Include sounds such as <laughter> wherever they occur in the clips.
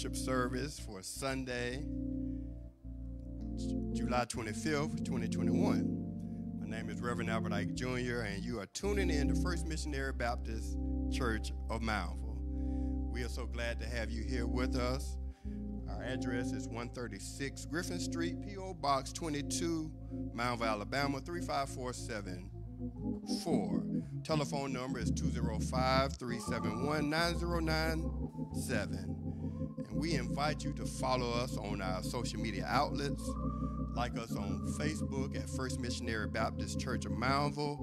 worship service for Sunday, July 25th, 2021. My name is Reverend Albert Ike Jr., and you are tuning in to First Missionary Baptist Church of Moundville. We are so glad to have you here with us. Our address is 136 Griffin Street, P.O. Box 22, Moundville, Alabama 35474. Telephone number is 205 371 9097. And we invite you to follow us on our social media outlets. Like us on Facebook at First Missionary Baptist Church of Moundville.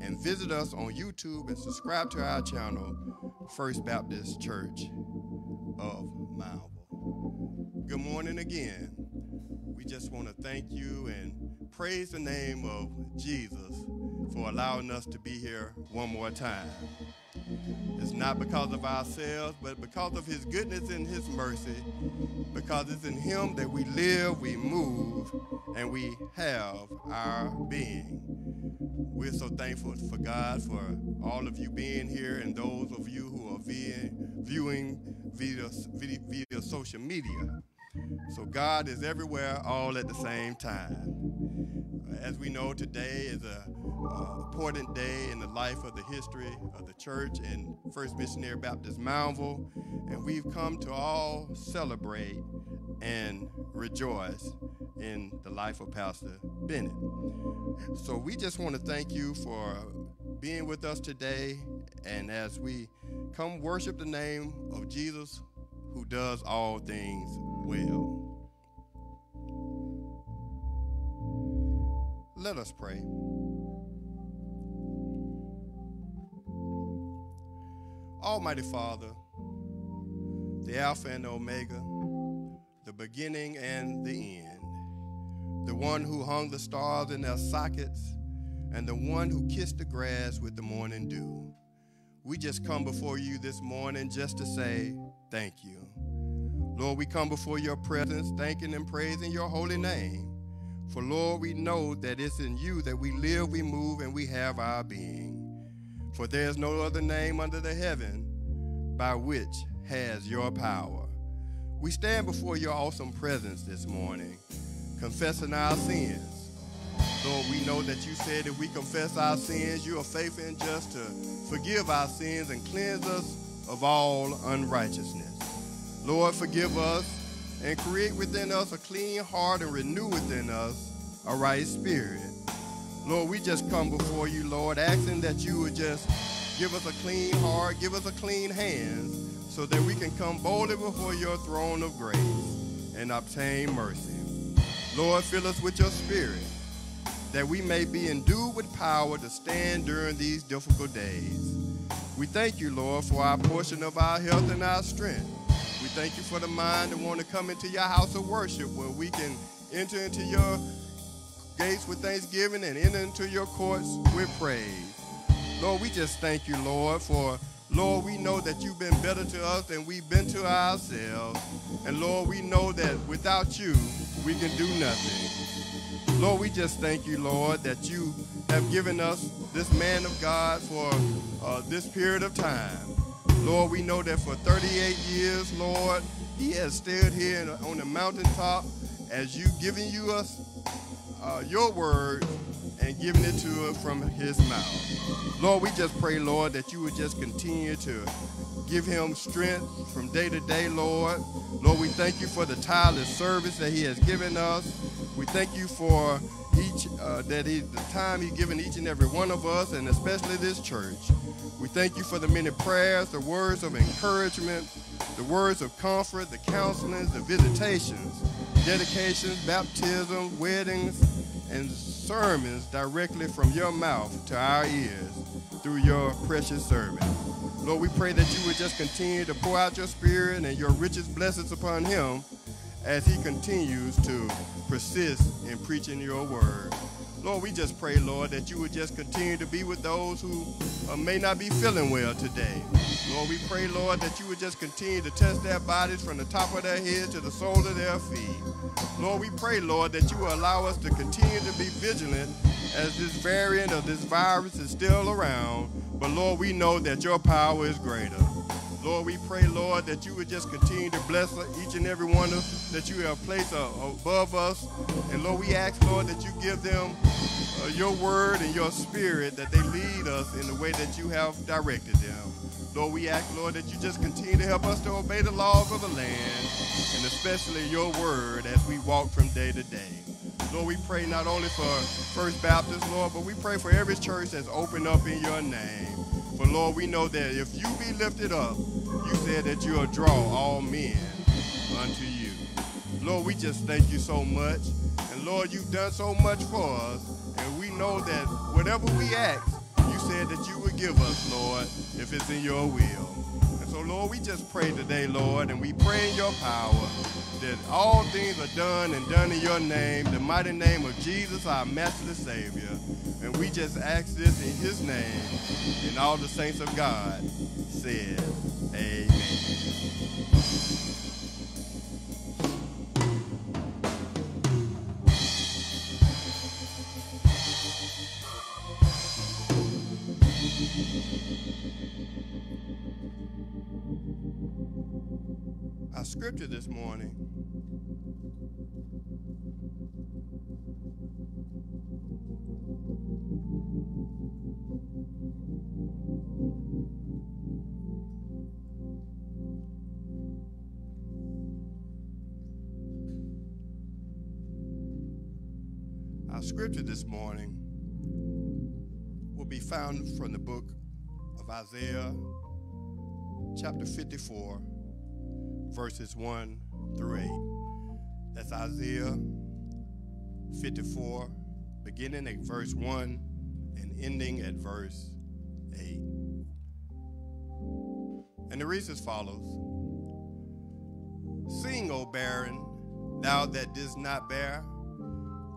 And visit us on YouTube and subscribe to our channel, First Baptist Church of Moundville. Good morning again. We just want to thank you and praise the name of Jesus for allowing us to be here one more time. It's not because of ourselves, but because of His goodness and His mercy, because it's in Him that we live, we move, and we have our being. We're so thankful for God for all of you being here and those of you who are viewing via, via, via social media. So God is everywhere all at the same time. As we know, today is a, a important day in the life of the history of the church in First Missionary Baptist Moundville, and we've come to all celebrate and rejoice in the life of Pastor Bennett. So we just want to thank you for being with us today, and as we come worship the name of Jesus, who does all things well. Let us pray. Almighty Father, the Alpha and the Omega, the beginning and the end, the one who hung the stars in their sockets, and the one who kissed the grass with the morning dew. We just come before you this morning just to say thank you. Lord, we come before your presence, thanking and praising your holy name. For Lord, we know that it's in you that we live, we move, and we have our being. For there is no other name under the heaven by which has your power. We stand before your awesome presence this morning, confessing our sins. Lord, we know that you said if we confess our sins, you are faithful and just to forgive our sins and cleanse us of all unrighteousness. Lord, forgive us and create within us a clean heart and renew within us a right spirit. Lord, we just come before you, Lord, asking that you would just give us a clean heart, give us a clean hand, so that we can come boldly before your throne of grace and obtain mercy. Lord, fill us with your spirit, that we may be endued with power to stand during these difficult days. We thank you, Lord, for our portion of our health and our strength. Thank you for the mind that want to come into your house of worship where we can enter into your gates with thanksgiving and enter into your courts with praise. Lord, we just thank you, Lord, for Lord, we know that you've been better to us than we've been to ourselves. And Lord, we know that without you, we can do nothing. Lord, we just thank you, Lord, that you have given us this man of God for uh, this period of time. Lord, we know that for 38 years, Lord, he has stood here on the mountaintop as you giving you us uh, your word and giving it to us from his mouth. Lord, we just pray, Lord, that you would just continue to give him strength from day to day, Lord. Lord, we thank you for the tireless service that he has given us. We thank you for each uh, that he, the time he's given each and every one of us, and especially this church. We thank you for the many prayers, the words of encouragement, the words of comfort, the counselings, the visitations, dedications, baptisms, weddings, and sermons directly from your mouth to our ears through your precious servant. Lord, we pray that you would just continue to pour out your spirit and your richest blessings upon him as he continues to persist in preaching your word. Lord, we just pray, Lord, that you would just continue to be with those who uh, may not be feeling well today. Lord, we pray, Lord, that you would just continue to test their bodies from the top of their heads to the sole of their feet. Lord, we pray, Lord, that you will allow us to continue to be vigilant as this variant of this virus is still around. But Lord, we know that your power is greater. Lord, we pray, Lord, that you would just continue to bless each and every one of us that you have placed above us. And Lord, we ask, Lord, that you give them uh, your word and your spirit, that they lead us in the way that you have directed them. Lord, we ask, Lord, that you just continue to help us to obey the laws of the land, and especially your word as we walk from day to day. Lord, we pray not only for First Baptist, Lord, but we pray for every church that's opened up in your name. For Lord, we know that if you be lifted up, you said that you'll draw all men unto you. Lord, we just thank you so much. And Lord, you've done so much for us. And we know that whatever we ask, you said that you would give us, Lord, if it's in your will. And so, Lord, we just pray today, Lord, and we pray in your power that all things are done and done in your name, the mighty name of Jesus, our Master Savior. And we just ask this in his name. And all the saints of God said, Amen. Our scripture this morning scripture this morning will be found from the book of Isaiah, chapter 54, verses 1 through 8. That's Isaiah 54, beginning at verse 1 and ending at verse 8. And the reads as follows Sing, O barren, thou that didst not bear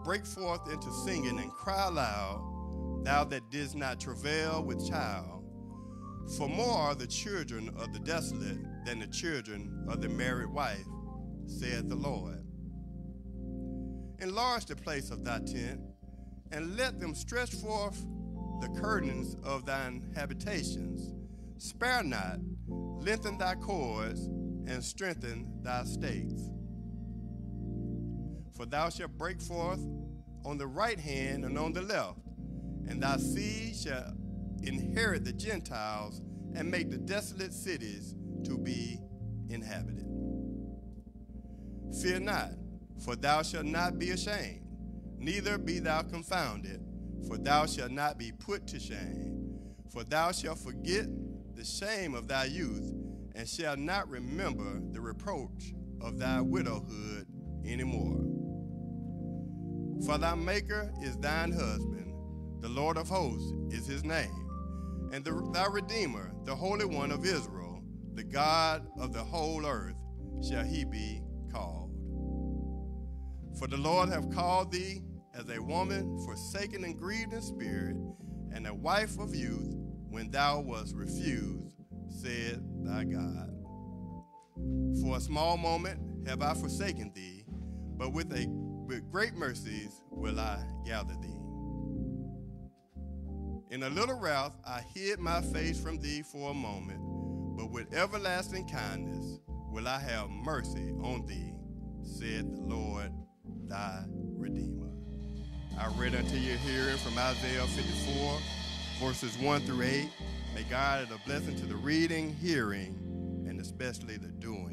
break forth into singing and cry aloud, thou that didst not travail with child. For more are the children of the desolate than the children of the married wife, saith the Lord. Enlarge the place of thy tent, and let them stretch forth the curtains of thine habitations. Spare not, lengthen thy cords, and strengthen thy stakes. For thou shalt break forth on the right hand and on the left, and thy seed shall inherit the Gentiles and make the desolate cities to be inhabited. Fear not, for thou shalt not be ashamed, neither be thou confounded, for thou shalt not be put to shame. For thou shalt forget the shame of thy youth, and shalt not remember the reproach of thy widowhood anymore. For thy Maker is thine husband, the Lord of hosts is his name, and the, thy Redeemer, the Holy One of Israel, the God of the whole earth, shall he be called. For the Lord hath called thee as a woman forsaken and grieved in spirit, and a wife of youth when thou wast refused, said thy God. For a small moment have I forsaken thee, but with, a, with great mercies will I gather thee. In a little wrath I hid my face from thee for a moment, but with everlasting kindness will I have mercy on thee, said the Lord thy Redeemer. I read unto your hearing from Isaiah 54, verses 1 through 8. May God add a blessing to the reading, hearing, and especially the doing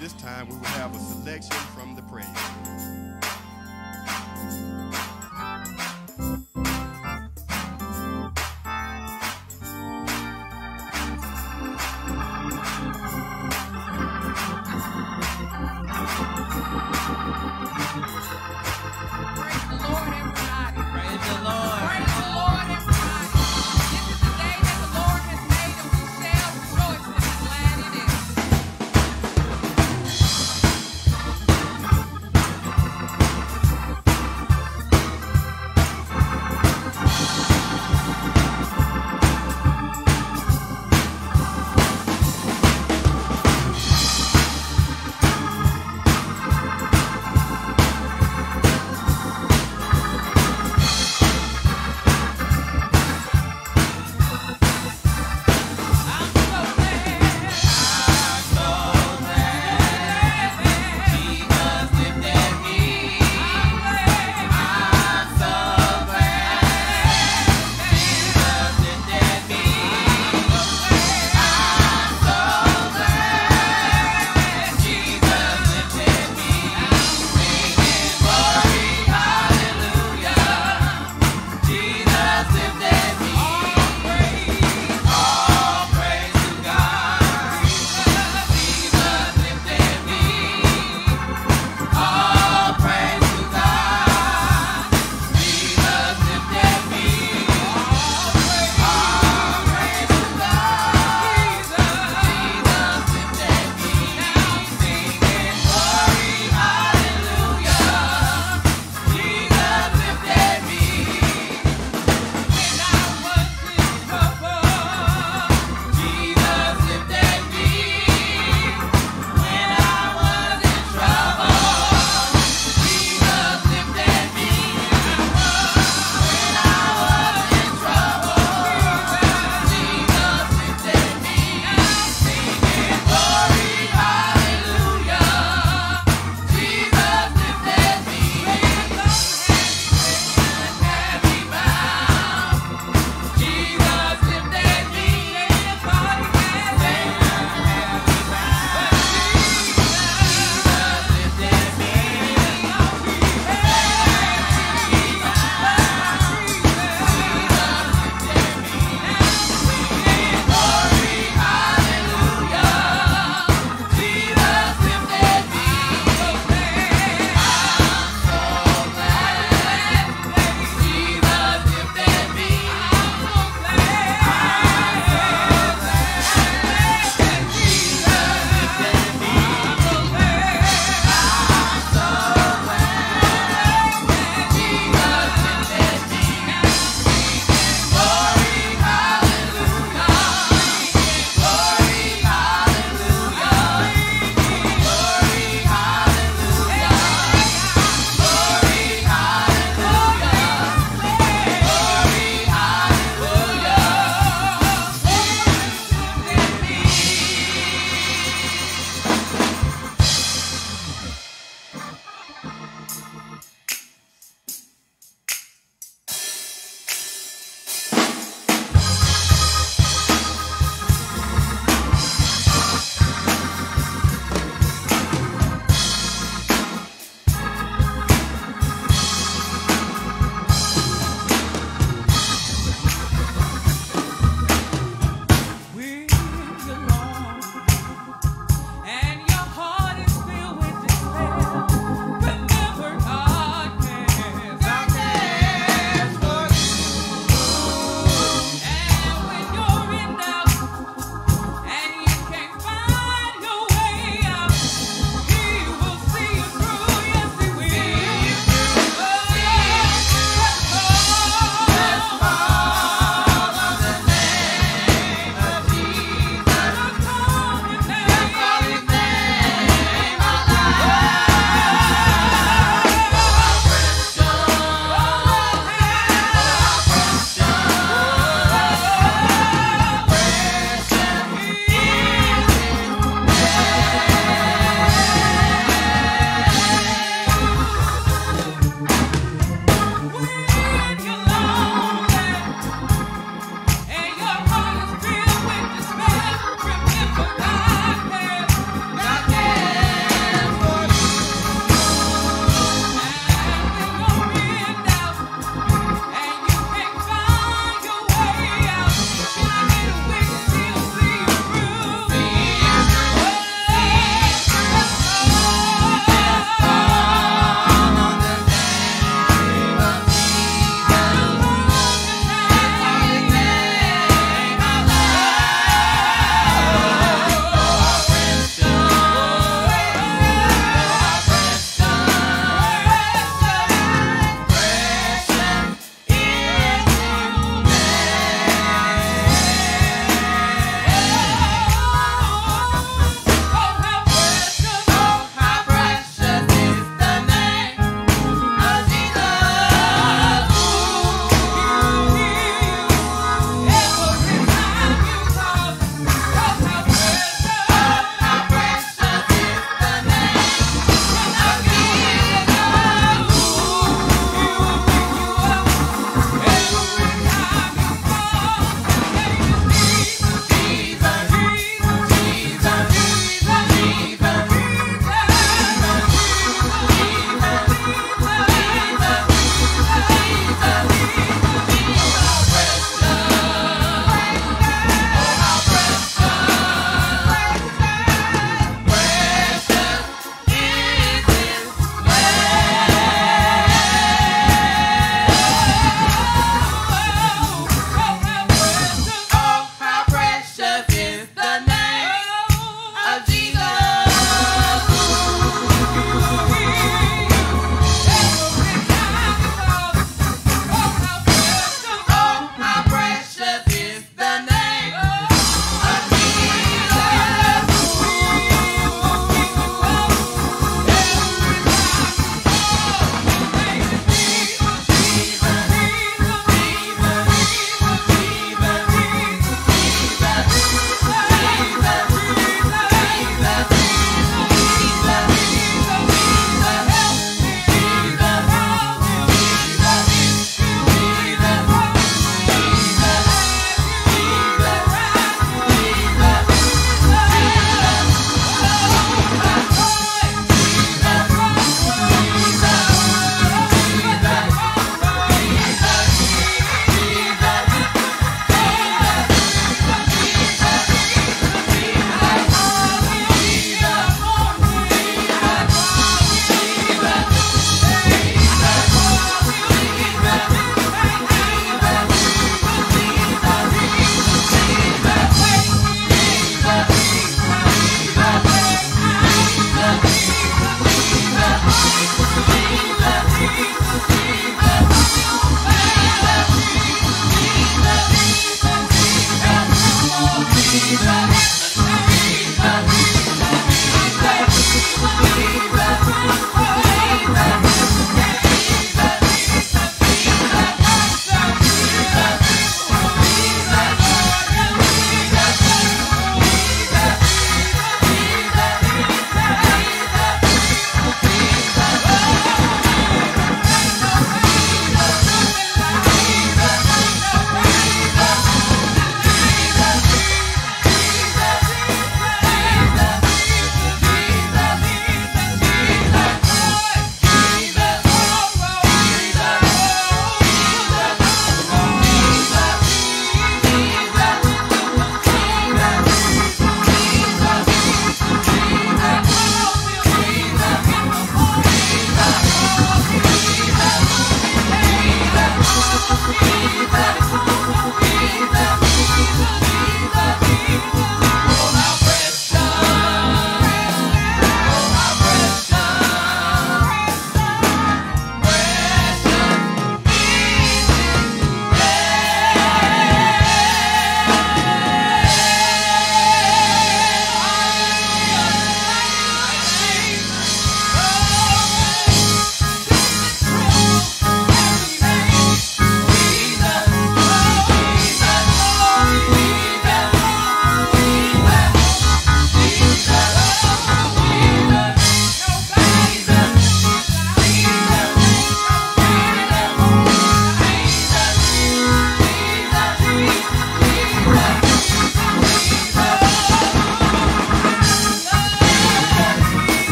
This time we will have a selection from the praise.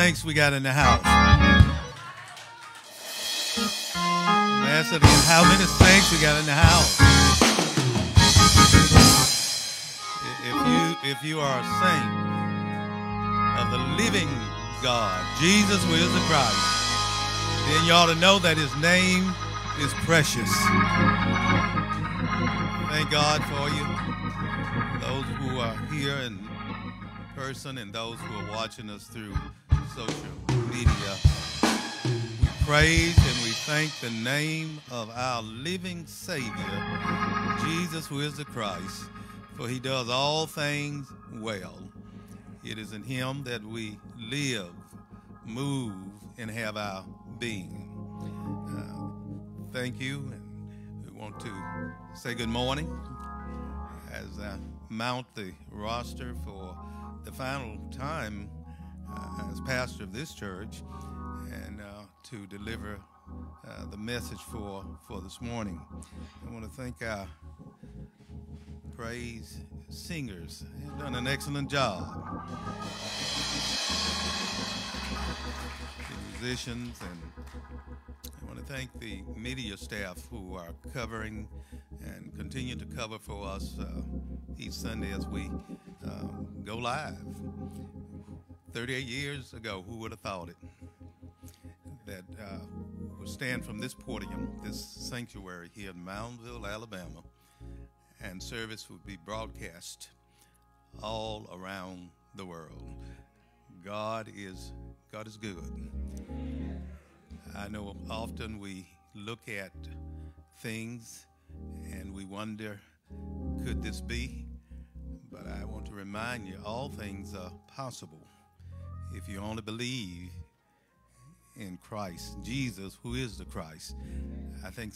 Saints we got in the house? Master, again, how many saints we got in the house? If you if you are a saint of the living God, Jesus who is the Christ, then you ought to know that his name is precious. Thank God for you. Those who are here in person and those who are watching us through social media. We praise and we thank the name of our living Savior, Jesus, who is the Christ, for he does all things well. It is in him that we live, move, and have our being. Uh, thank you. And we want to say good morning as I mount the roster for the final time uh, as pastor of this church and uh, to deliver uh, the message for, for this morning. I want to thank our praise singers. They've done an excellent job. The musicians and I want to thank the media staff who are covering and continue to cover for us uh, each Sunday as we um, go live. 38 years ago, who would have thought it? That uh, would stand from this podium, this sanctuary here in Moundsville, Alabama, and service would be broadcast all around the world. God is God is good. I know often we look at things and we wonder, could this be? But I want to remind you, all things are possible if you only believe in Christ, Jesus, who is the Christ. I think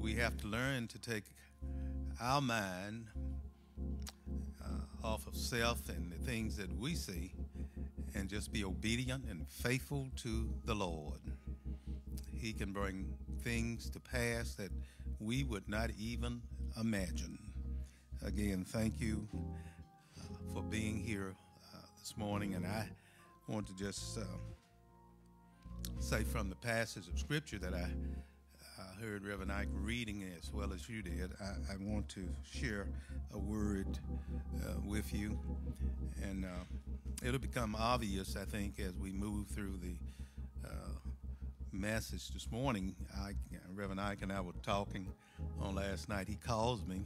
we have to learn to take our mind uh, off of self and the things that we see and just be obedient and faithful to the Lord. He can bring things to pass that we would not even imagine. Again, thank you uh, for being here uh, this morning. And I want to just uh, say from the passage of Scripture that I uh, heard Reverend Ike reading as well as you did, I, I want to share a word uh, with you. And uh, it'll become obvious, I think, as we move through the message this morning. I, Reverend Ike and I were talking on last night. He calls me,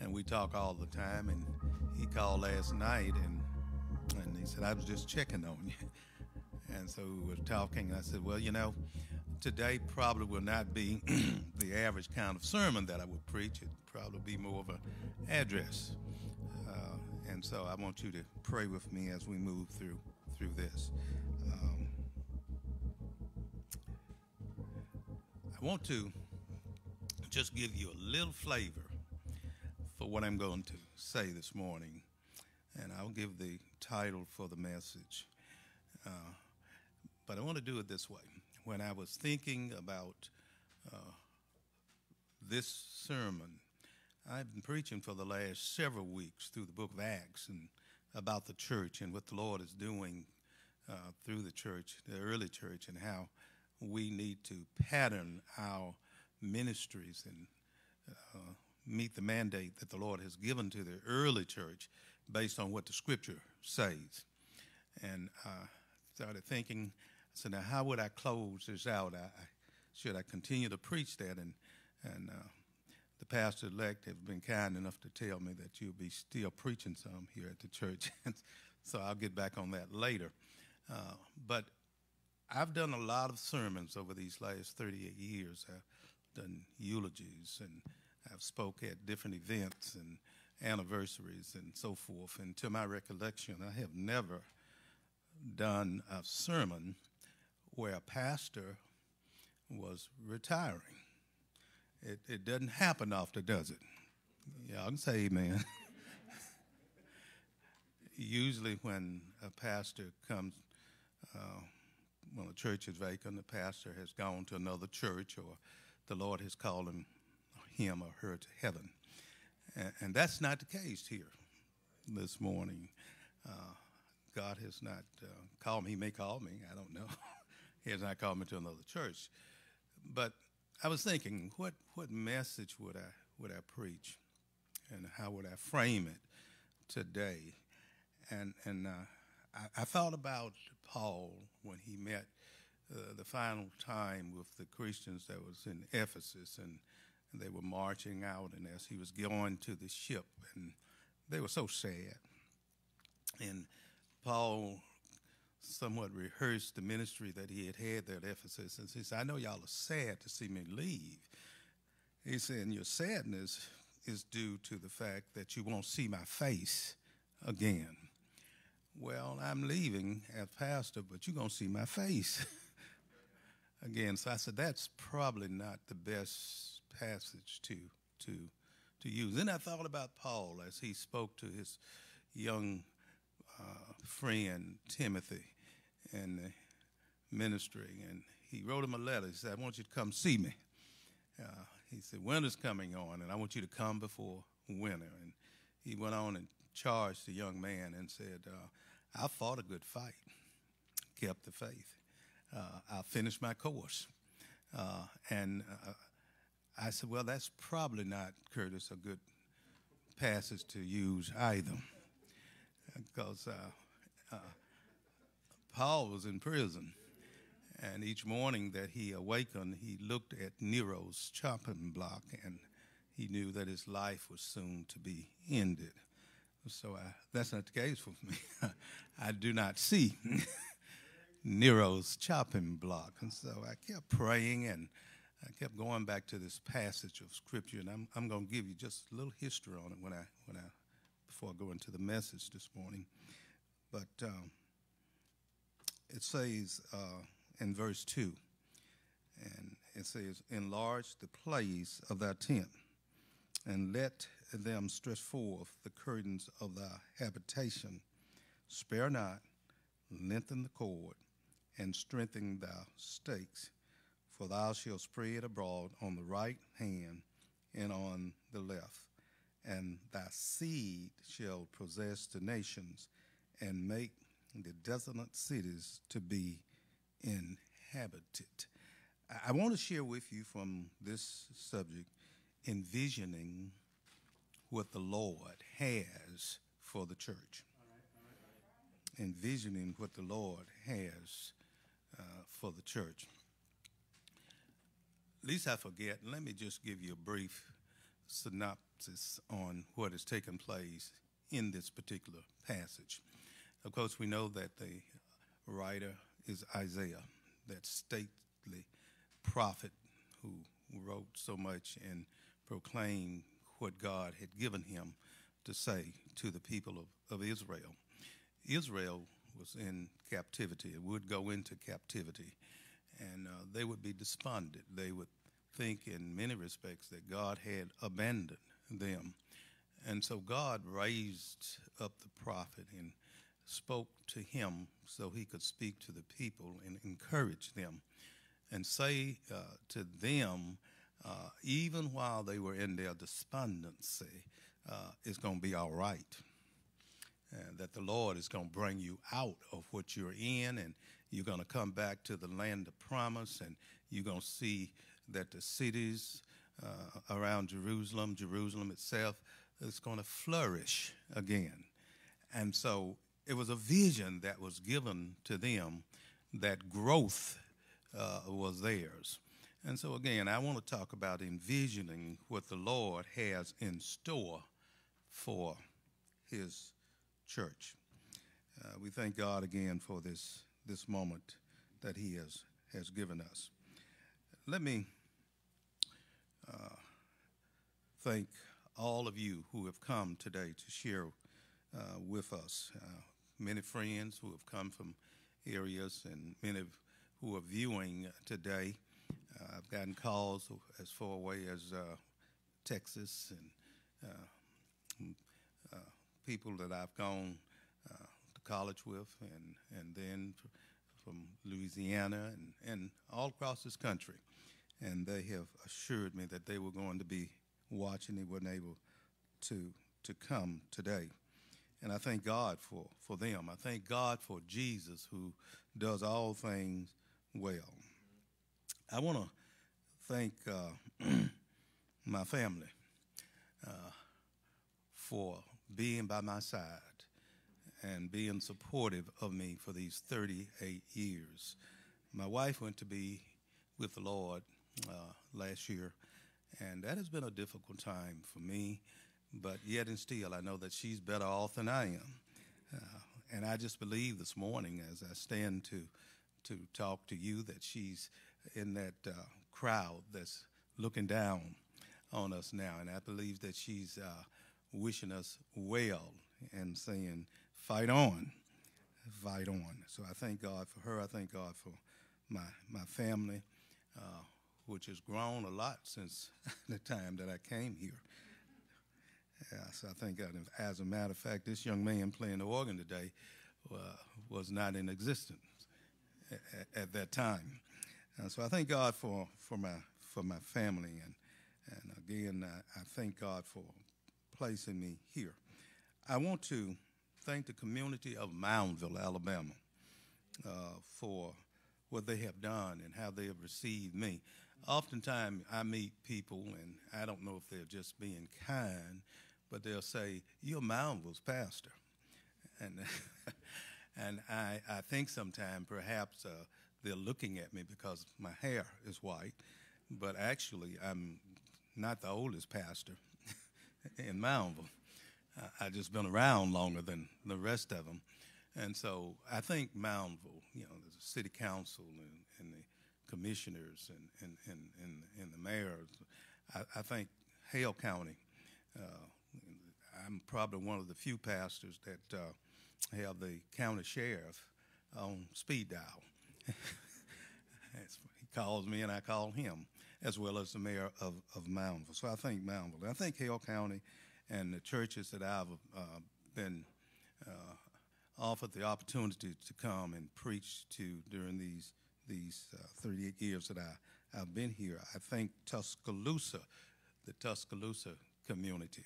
and we talk all the time. And he called last night, and and he said, "I was just checking on you." <laughs> And so we were talking. And I said, "Well, you know, today probably will not be <clears throat> the average kind of sermon that I would preach. It'd probably be more of an address." Uh, and so I want you to pray with me as we move through through this. Um, I want to just give you a little flavor for what I'm going to say this morning, and I'll give the title for the message. Uh, but I want to do it this way. When I was thinking about uh, this sermon, I've been preaching for the last several weeks through the book of Acts and about the church and what the Lord is doing uh, through the church, the early church, and how we need to pattern our ministries and uh, meet the mandate that the Lord has given to the early church based on what the scripture says. And I started thinking, I said, now how would I close this out? I, should I continue to preach that? And, and uh, the pastor elect has been kind enough to tell me that you'll be still preaching some here at the church. <laughs> so I'll get back on that later. Uh, but I've done a lot of sermons over these last 38 years. I've done eulogies and I've spoke at different events and anniversaries and so forth. And to my recollection, I have never done a sermon where a pastor was retiring. It, it doesn't happen often, does it? Y'all can say amen. <laughs> Usually, when a pastor comes, uh, when a church is vacant, the pastor has gone to another church or the Lord has called him, him or her to heaven. And, and that's not the case here this morning. Uh, God has not uh, called me. He may call me. I don't know. <laughs> he has not called me to another church. But I was thinking, what what message would I would I preach, and how would I frame it today? And and uh, I, I, thought about Paul when he met uh, the final time with the Christians that was in Ephesus, and, and they were marching out, and as he was going to the ship, and they were so sad. And Paul somewhat rehearsed the ministry that he had had there at Ephesus. And he said, I know y'all are sad to see me leave. He said, and your sadness is due to the fact that you won't see my face again. Well, I'm leaving as pastor, but you're going to see my face <laughs> again. So I said, that's probably not the best passage to, to, to use. Then I thought about Paul as he spoke to his young uh, friend Timothy and the ministry, and he wrote him a letter. He said, I want you to come see me. Uh, he said, Winter's coming on, and I want you to come before winter. And he went on and charged the young man and said, uh, I fought a good fight, kept the faith. Uh, I finished my course. Uh, and I said, Well, that's probably not, Curtis, a good passage to use either. Because uh, uh, Paul was in prison. And each morning that he awakened, he looked at Nero's chopping block and he knew that his life was soon to be ended. So I, that's not the case with me. <laughs> I do not see <laughs> Nero's chopping block. And so I kept praying and I kept going back to this passage of scripture, and I'm, I'm going to give you just a little history on it when I, when I, before I go into the message this morning. But um, it says uh, in verse 2, and it says, Enlarge the place of thy tent, and let them stretch forth the curtains of thy habitation. Spare not, lengthen the cord, and strengthen thy stakes, for thou shalt spread abroad on the right hand and on the left, and thy seed shall possess the nations, and make the desolate cities to be inhabited. I want to share with you from this subject envisioning what the Lord has for the church. Envisioning what the Lord has uh, for the church. Least I forget, let me just give you a brief synopsis on what has taken place in this particular passage. Of course, we know that the writer is Isaiah, that stately prophet who wrote so much and proclaimed what God had given him to say to the people of, of Israel. Israel was in captivity, it would go into captivity, and uh, they would be despondent. They would think, in many respects, that God had abandoned them. And so God raised up the prophet and spoke to him so he could speak to the people and encourage them and say uh, to them, uh, even while they were in their despondency, uh, it's going to be all right. That the Lord is going to bring you out of what you're in, and you're going to come back to the land of promise, and you're going to see that the cities uh, around Jerusalem, Jerusalem itself, is going to flourish again. And so it was a vision that was given to them that growth uh, was theirs. And so, again, I want to talk about envisioning what the Lord has in store for His church. Uh, we thank God again for this, this moment that He has, has given us. Let me uh, thank all of you who have come today to share uh, with us. Uh, many friends who have come from areas and many who are viewing today. Uh, I've gotten calls as far away as uh, Texas and uh, people that I've gone college with, and, and then from Louisiana and, and all across this country. And they have assured me that they were going to be watching. They weren't able to, to come today. and I thank God for, for them. I thank God for Jesus who does all things well. I want to thank uh, <clears throat> my family uh, for being by my side and being supportive of me for these 38 years. My wife went to be with the Lord uh, last year, and that has been a difficult time for me, but yet and still, I know that she's better off than I am. Uh, and I just believe this morning as I stand to, to talk to you that she's in that uh, crowd that's looking down on us now. And I believe that she's uh, wishing us well and saying, fight on, fight on. So I thank God for her. I thank God for my, my family, uh, which has grown a lot since <laughs> the time that I came here. Yeah, so I thank God. As a matter of fact, this young man playing the organ today uh, was not in existence at, at that time. Uh, so I thank God for, for my for my family and and again I, I thank God for placing me here. I want to thank the community of Moundville, Alabama, uh, for what they have done and how they have received me. Oftentimes, I meet people, and I don't know if they're just being kind, but they'll say, "You're Moundville's pastor," and <laughs> and I I think sometimes perhaps uh, they're looking at me because my hair is white, but actually I'm not the oldest pastor <laughs> in Moundville. I just been around longer than the rest of them. And so I think Moundville, you know, the city council and, and the commissioners and, and, and, and, and the mayors, I, I think Hale County, uh, I'm probably one of the few pastors that uh, have the county sheriff on speed dial. <laughs> he calls me and I call him, as well as the mayor of, of Moundville. So I think Moundville. I think Hale County and the churches that I've uh, been uh, offered the opportunity to come and preach to during these these uh, 38 years that I, I've been here. I thank Tuscaloosa, the Tuscaloosa community,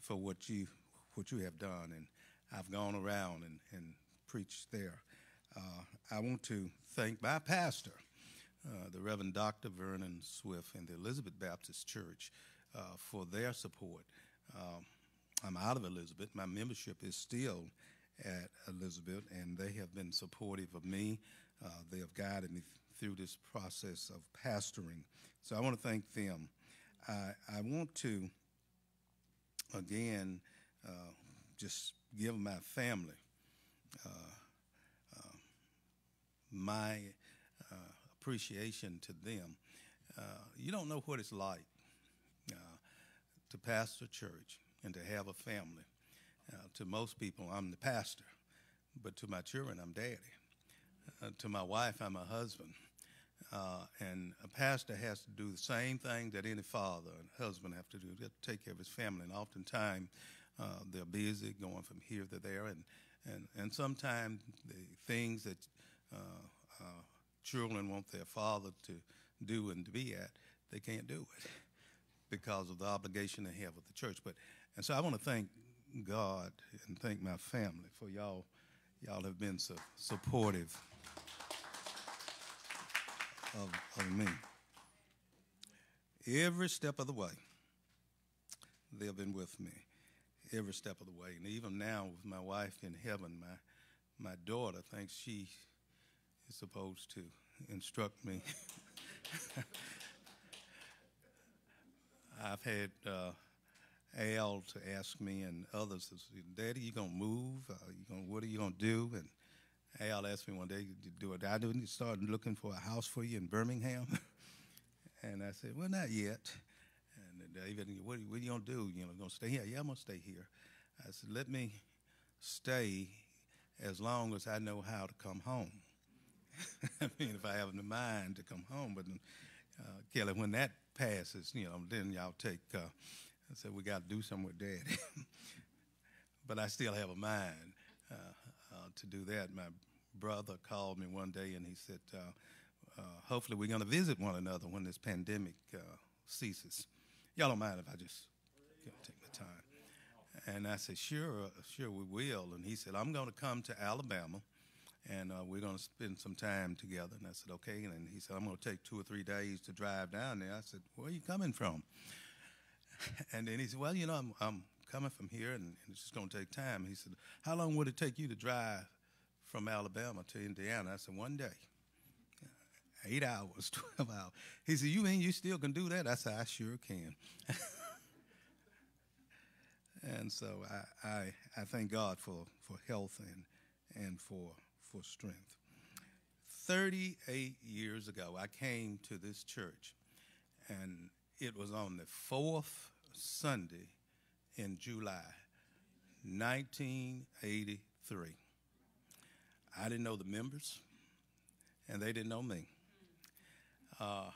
for what you what you have done, and I've gone around and, and preached there. Uh, I want to thank my pastor, uh, the Reverend Dr. Vernon Swift, and the Elizabeth Baptist Church uh, for their support. Um, I'm out of Elizabeth. My membership is still at Elizabeth, and they have been supportive of me. Uh, they have guided me through this process of pastoring. So I want to thank them. I, I want to, again, uh, just give my family uh, uh my uh, appreciation to them. Uh, you don't know what it's like to pastor a church and to have a family. Uh, to most people, I'm the pastor, but to my children, I'm daddy. Uh, to my wife, I'm a husband. Uh, and a pastor has to do the same thing that any father and husband have to do, to take care of his family. And oftentimes, uh, they're busy going from here to there. And, and, and sometimes the things that uh, uh, children want their father to do and to be at, they can't do it because of the obligation they have with the church. But and so I want to thank God and thank my family for y'all. Y'all have been so supportive of, of me. Every step of the way, they've been with me. Every step of the way. And even now with my wife in heaven, my my daughter thinks she is supposed to instruct me <laughs> I've had uh, Al to ask me and others, Daddy, you gonna move? Uh, you gonna what are you gonna do? And Al asked me one day, do it. I didn't start looking for a house for you in Birmingham. <laughs> and I said, well, not yet. And David, what, what are you gonna do? You know, gonna stay here? Yeah, I'm gonna stay here. I said, let me stay as long as I know how to come home. <laughs> I mean, if I have the mind to come home, but uh, Kelly, when that passes, you know, then y'all take, uh, I said, we got to do something with daddy. <laughs> but I still have a mind uh, uh, to do that. My brother called me one day and he said, uh, uh, hopefully we're going to visit one another when this pandemic ceases. Y'all don't mind if I just take my time. And I said, sure, uh, sure, we will. And he said, I'm going to come to Alabama and uh, we're going to spend some time together. And I said, okay. And he said, I'm going to take two or three days to drive down there. I said, where are you coming from? <laughs> And then he said, well, you know, I'm, I'm coming from here and, and it's just going to take time. He said, how long would it take you to drive from Alabama to Indiana? I said, one day. Eight hours, <laughs> 12 hours. He said, you mean you still can do that? I said, I sure can. <laughs> and so I, I, I thank God for, for health and, and for for strength. 38 years ago, I came to this church, and it was on the fourth Sunday in July, 1983. I didn't know the members, and they didn't know me. Uh,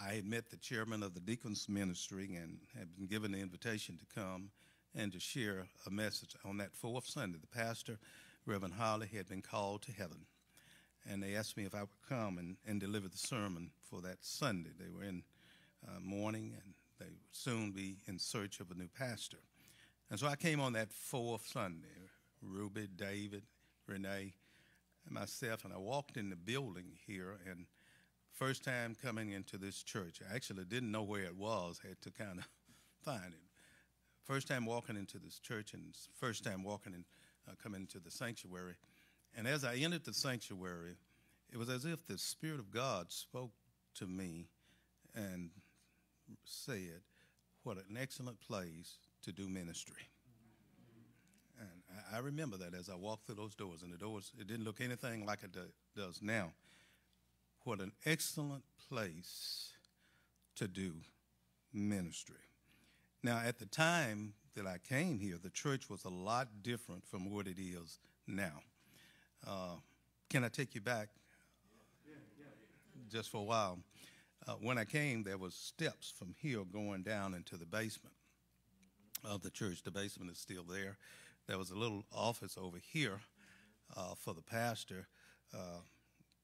I had met the chairman of the deacons ministry and had been given the invitation to come and to share a message on that fourth Sunday. The pastor Reverend Harley had been called to heaven. And they asked me if I would come and, and deliver the sermon for that Sunday. They were in uh, mourning and they would soon be in search of a new pastor. And so I came on that fourth Sunday. Ruby, David, Renee, and myself, and I walked in the building here. And first time coming into this church, I actually didn't know where it was, had to kind of <laughs> find it. First time walking into this church, and first time walking in uh, come into the sanctuary. And as I entered the sanctuary, it was as if the Spirit of God spoke to me and said, What an excellent place to do ministry. And I, I remember that as I walked through those doors, and the doors, it didn't look anything like it do, does now. What an excellent place to do ministry. Now, at the time that I came here, the church was a lot different from what it is now. Uh, can I take you back just for a while? Uh, when I came, there was steps from here going down into the basement of the church. The basement is still there. There was a little office over here uh, for the pastor uh,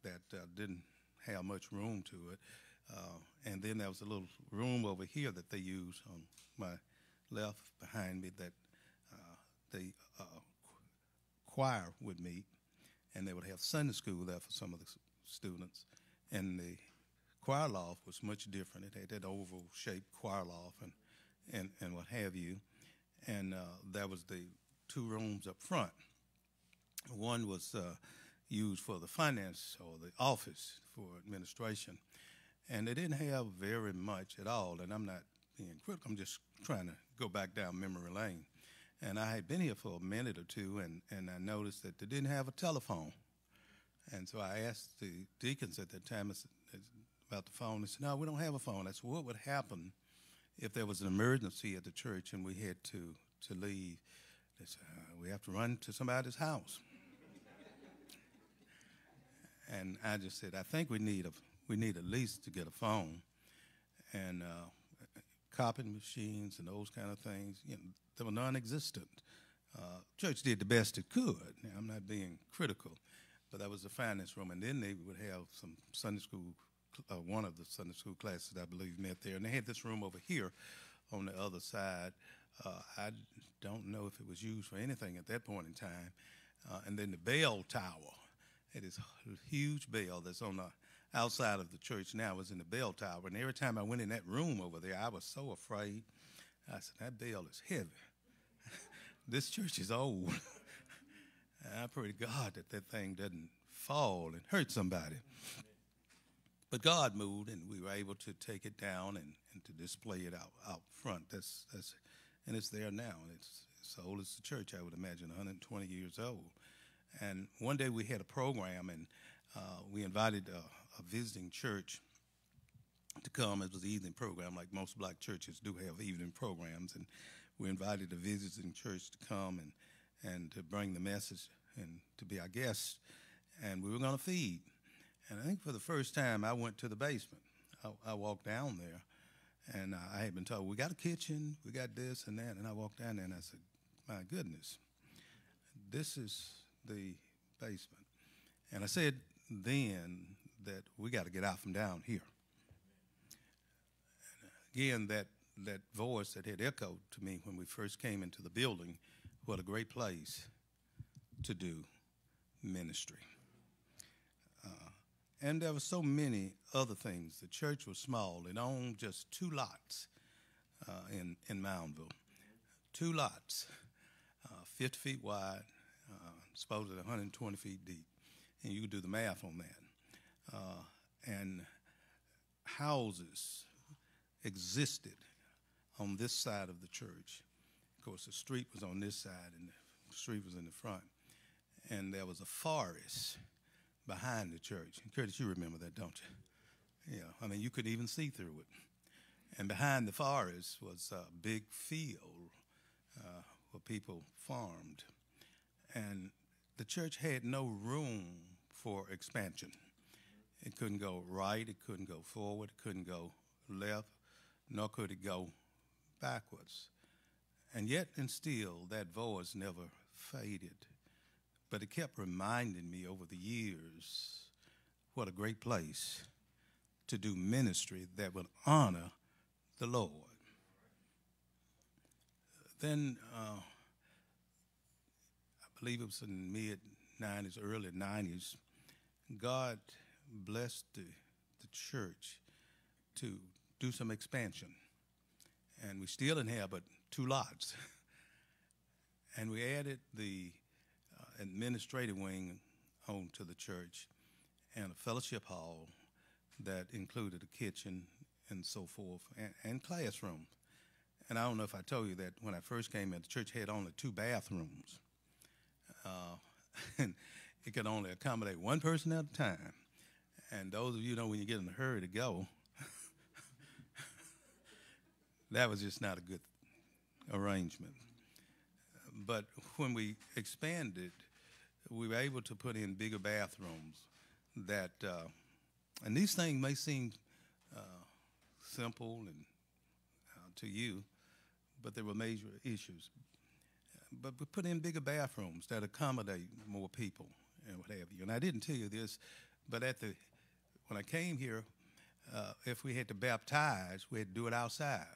that uh, didn't have much room to it. Uh, and then there was a little room over here that they used on my left behind me that uh, the uh, choir would meet, and they would have Sunday school there for some of the students. And the choir loft was much different. It had that oval shaped choir loft and, and, and what have you. And uh, was the two rooms up front. One was uh, used for the finance or the office for administration. And they didn't have very much at all. And I'm not being critical, I'm just trying to go back down memory lane. And I had been here for a minute or two, and, and I noticed that they didn't have a telephone. And so I asked the deacons at that time about the phone. They said, No, we don't have a phone. I said, What would happen if there was an emergency at the church and we had to, to leave? They said, uh, We have to run to somebody's house. and I just said, I think we need, a, we need at least to get a phone. And uh, copying machines and those kind of things, you know, they were non-existent. Uh, church did the best it could. Now, I'm not being critical, but that was the finance room. And then they would have some Sunday school, uh, one of the Sunday school classes I believe met there. And they had this room over here on the other side. Uh, I don't know if it was used for anything at that point in time. Uh, and then the bell tower. It is a huge bell that's on the outside of the church now was in the bell tower. And every time I went in that room over there, I was so afraid. I said, That bell is heavy. <laughs> this church is old. <laughs> I pray to God that that thing doesn't fall and hurt somebody. But God moved, and we were able to take it down and, and to display it out, out front. That's, that's, and it's there now. It's, it's old as the church, I would imagine, 120 years old. And one day we had a program, and uh, we invited uh, a visiting church to come. It was an evening program, like most black churches do have evening programs, and we invited a visiting church to come and and to bring the message and to be our guests, and we were going to feed. And I think for the first time, I went to the basement. I, I walked down there, and I had been told we got a kitchen, we got this and that, and I walked down there and I said, "My goodness, this is the basement." And I said then that we got to get out from down here. And again, that that voice that had echoed to me when we first came into the building, what a great place to do ministry. Uh, and there were so many other things. The church was small. It owned just two lots uh, in, in Moundville. Two lots, uh, 50 feet wide, uh, supposed 120 feet deep. And you can do the math on that. Uh, and houses existed on this side of the church. Of course, the street was on this side and the street was in the front. And there was a forest behind the church. And Curtis, you remember that, don't you? Yeah, I mean, you could even see through it. And behind the forest was a big field uh, where people farmed. And the church had no room for expansion. It couldn't go right, it couldn't go forward, it couldn't go left, nor could it go backwards. And yet, and still, that voice never faded. But it kept reminding me over the years what a great place to do ministry that would honor the Lord. Then, uh, I believe it was in mid 90s, early 90s, God blessed the, the church to do some expansion. And we still inhabit two lots. <laughs> and we added the uh, administrative wing onto the church and a fellowship hall that included a kitchen and so forth and, and classrooms. And I don't know if I told you that when I first came in, the church had only two bathrooms. Uh, <laughs> and it could only accommodate one person at a time. And those of you know when you get in a hurry to go, <laughs> that was just not a good arrangement. But when we expanded, we were able to put in bigger bathrooms that, uh, and these things may seem uh, simple and uh, to you, but there were major issues. But we put in bigger bathrooms that accommodate more people and what have you. And I didn't tell you this, but at the when I came here, uh, if we had to baptize, we had to do it outside,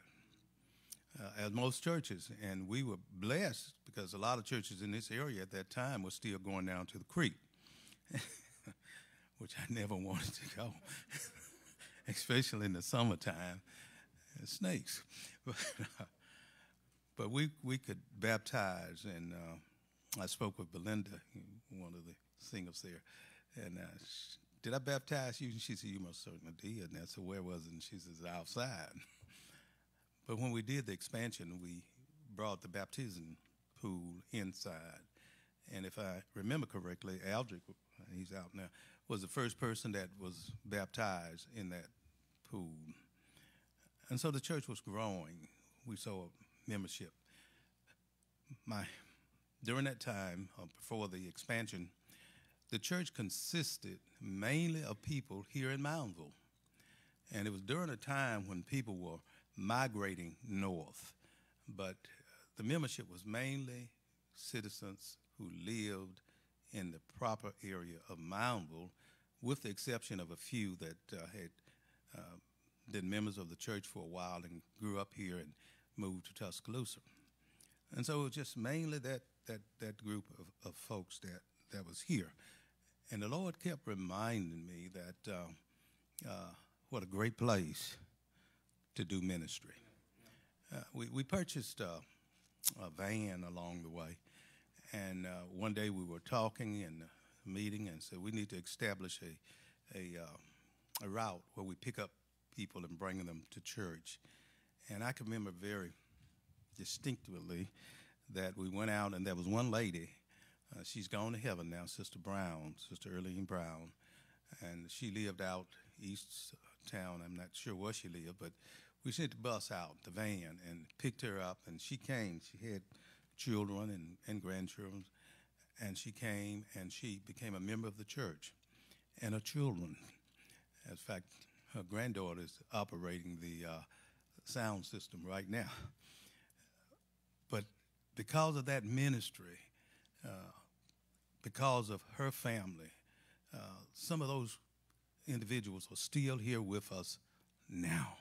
uh, as most churches. And we were blessed because a lot of churches in this area at that time were still going down to the creek, <laughs> which I never wanted to go, <laughs> especially in the summertime. snakes. <laughs> but we, we could baptize, and uh, I spoke with Belinda, one of the singers there, and uh, did I baptize you? And she said, You most certainly did. And I said, Where was it? And she says, Outside. <laughs> But when we did the expansion, we brought the baptism pool inside. And if I remember correctly, Aldrich, he's out now, was the first person that was baptized in that pool. And so the church was growing. We saw membership. My during that time, uh, before the expansion, the church consisted mainly of people here in Moundville. And it was during a time when people were migrating north. But the membership was mainly citizens who lived in the proper area of Moundville, with the exception of a few that uh, had uh, been members of the church for a while and grew up here and moved to Tuscaloosa. And so it was just mainly that, that, that group of, of folks that, that was here. And the Lord kept reminding me that uh, uh, what a great place to do ministry. Uh, we, we purchased a van along the way, and uh, one day we were talking in a meeting and said we need to establish a, a, uh, a route where we pick up people and bring them to church. And I can remember very distinctly that we went out and there was one lady uh, she's gone to heaven now, Sister Brown, Sister Earlene Brown, and she lived out east town. I'm not sure where she lived, but we sent the bus out, the van, and picked her up, and she came. She had children and, and grandchildren, and she came and she became a member of the church, and her children. In fact, her granddaughter is operating the uh, sound system right now. But because of that ministry, uh, because of her family. Uh, some of those individuals are still here with us now.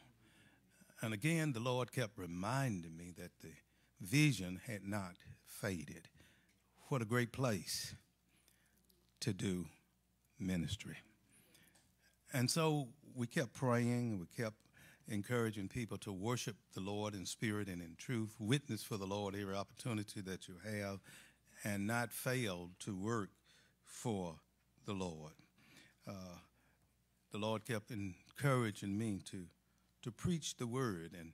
And again, the Lord kept reminding me that the vision had not faded. What a great place to do ministry. And so we kept praying, we kept encouraging people to worship the Lord in spirit and in truth, witness for the Lord every opportunity that you have, and not fail to work for the Lord. Uh, the Lord kept encouraging me to, to preach the word and,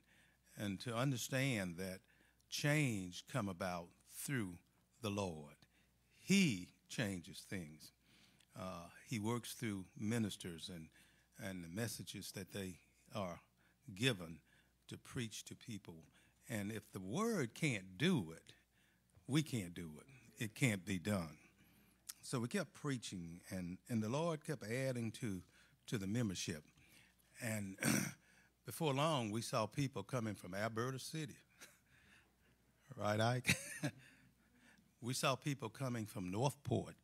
and to understand that change come about through the Lord. He changes things. Uh, he works through ministers and, and the messages that they are given to preach to people. And if the word can't do it, we can't do it. It can't be done. So we kept preaching, and, and the Lord kept adding to, to the membership. And <clears throat> before long, we saw people coming from Alberta City. <laughs> right, Ike? <laughs> we saw people coming from Northport.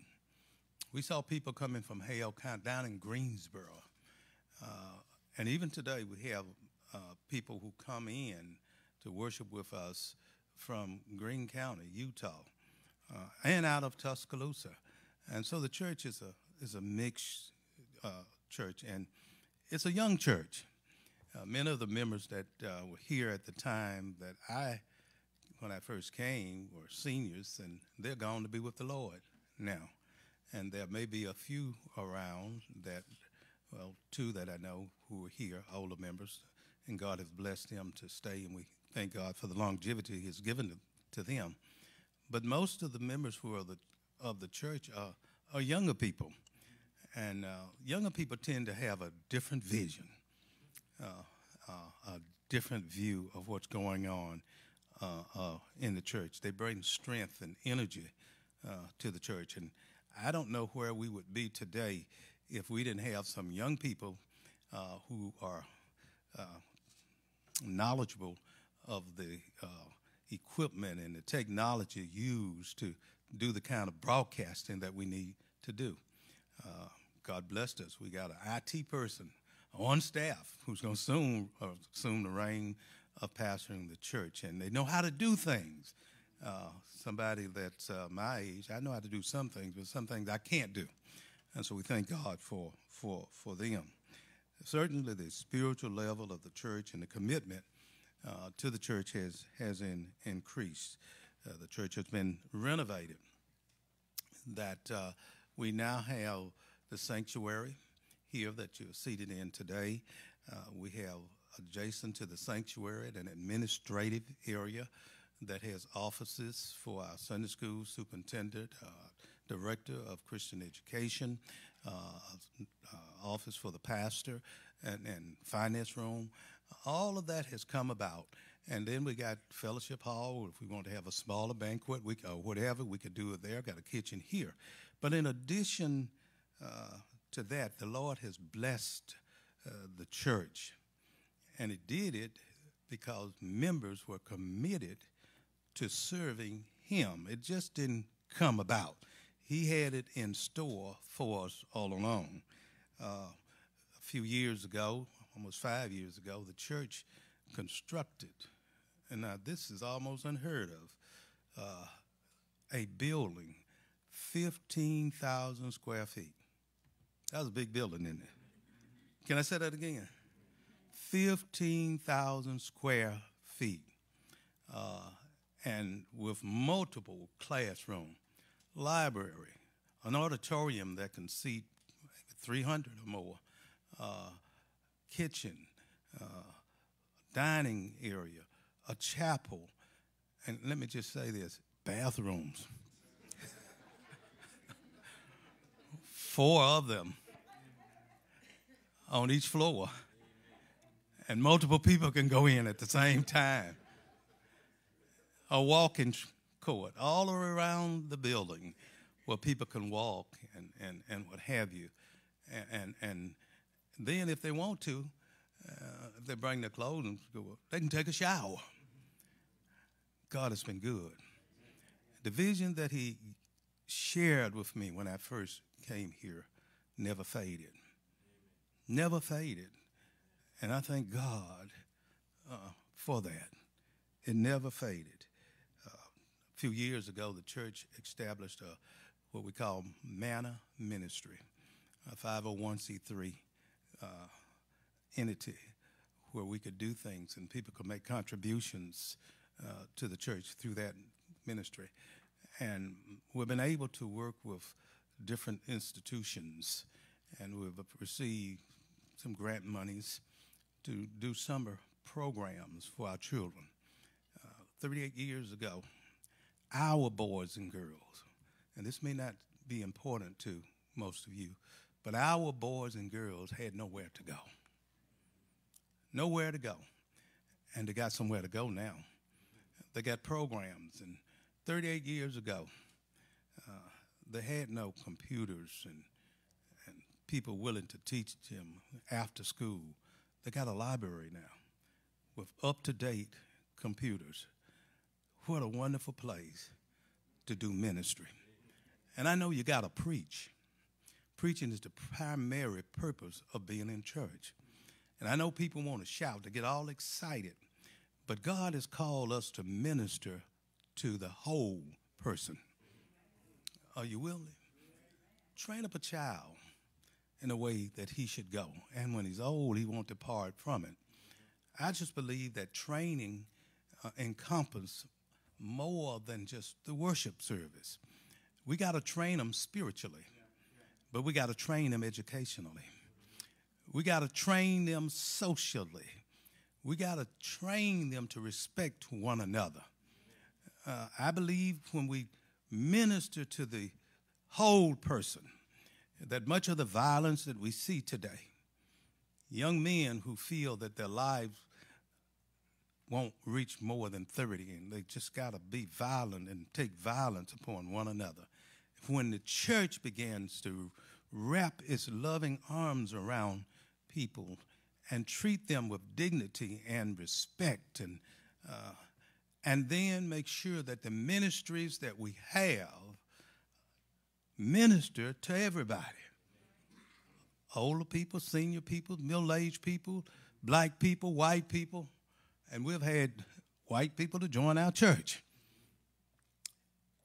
We saw people coming from Hale County, down in Greensboro. Uh, and even today, we have uh, people who come in to worship with us from Greene County, Eutaw, uh, and out of Tuscaloosa. And so the church is a, is a mixed uh, church, and it's a young church. Uh, many of the members that uh, were here at the time that I, when I first came, were seniors, and they're gone to be with the Lord now. And there may be a few around that, well, two that I know who are here, older members, and God has blessed them to stay, and we thank God for the longevity He's given to, to them. But most of the members who are the, of the church are, are younger people, and uh, younger people tend to have a different vision, uh, uh, a different view of what's going on uh, uh, in the church. They bring strength and energy uh, to the church, and I don't know where we would be today if we didn't have some young people who are knowledgeable of the equipment and the technology used to do the kind of broadcasting that we need to do. Uh, God blessed us. We got an IT person on staff who's going to soon uh, assume the reign of pastoring the church, and they know how to do things. Uh, somebody that's uh, my age, I know how to do some things, but some things I can't do, and so we thank God for for for them certainly the spiritual level of the church and the commitment uh, to the church has has in, increased. Uh, the church has been renovated. That uh, we now have the sanctuary here that you're seated in today. Uh, we have adjacent to the sanctuary an administrative area that has offices for our Sunday school superintendent, uh, director of Christian education, uh, office for the pastor, and, and finance room. All of that has come about. And then we got fellowship hall. If we want to have a smaller banquet, we or whatever, we could do it there. Got a kitchen here. But in addition uh, to that, the Lord has blessed uh, the church, and it did it because members were committed to serving Him. It just didn't come about. He had it in store for us all along. Uh, a few years ago, almost five years ago, the church constructed, and now this is almost unheard of, uh, a building, 15,000 square feet. That was a big building, isn't it? Can I say that again? 15,000 square feet. Uh, and with multiple classrooms library, an auditorium that can seat 300 or more, uh, kitchen, uh, dining area, a chapel, and let me just say this bathrooms. Four of them on each floor, and multiple people can go in at the same time. A walking court all around the building where people can walk and, and, and what have you. And, and, and then, if they want to, uh, if they bring their clothes and go, they can take a shower. God has been good. The vision that He shared with me when I first came here never faded. Never faded. And I thank God uh, for that. It never faded. Uh, a few years ago, the church established a, what we call Manna Ministry, a 501c3 uh, entity where we could do things and people could make contributions uh, to the church through that ministry. And we've been able to work with different institutions, and we've received some grant monies to do summer programs for our children. Uh, 38 years ago, our boys and girls, and this may not be important to most of you, but our boys and girls had nowhere to go. Nowhere to go. And they got somewhere to go now. They got programs. And 38 years ago, uh, they had no computers and, and people willing to teach them after school. They got a library now with up to date computers. What a wonderful place to do ministry. And I know you got to preach. Preaching is the primary purpose of being in church. And I know people want to shout, to get all excited, but God has called us to minister to the whole person. Are you willing? Train up a child in a way that he should go. And when he's old, he won't depart from it. I just believe that training uh, encompasses more than just the worship service. We got to train them spiritually, but we got to train them educationally. We got to train them socially. We got to train them to respect one another. Uh, I believe when we minister to the whole person, that much of the violence that we see today, young men who feel that their lives won't reach more than 30 and they just got to be violent and take violence upon one another. When the church begins to wrap its loving arms around people and treat them with dignity and respect and uh, and then make sure that the ministries that we have minister to everybody older people, senior people, middle aged people, black people, white people, and we've had white people to join our church.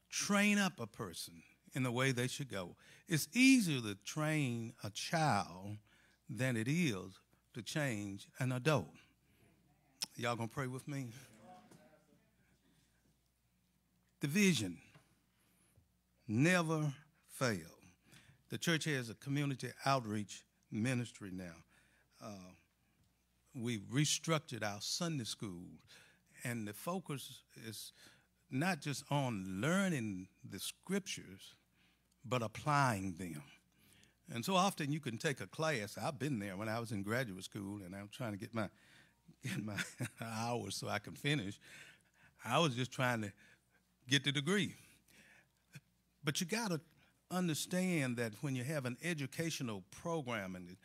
Train up a person in the way they should go. It's easier to train a child than it is to change an adult. Y'all gonna pray with me? The vision never fail. The church has a community outreach ministry now. Uh, we restructured our Sunday school, and the focus is not just on learning the scriptures, but applying them. And so often you can take a class. I've been there when I was in graduate school, and I'm trying to get my <laughs> get my <laughs> hours so I can finish. I was just trying to get the degree. But you got to understand that when you have an educational program, and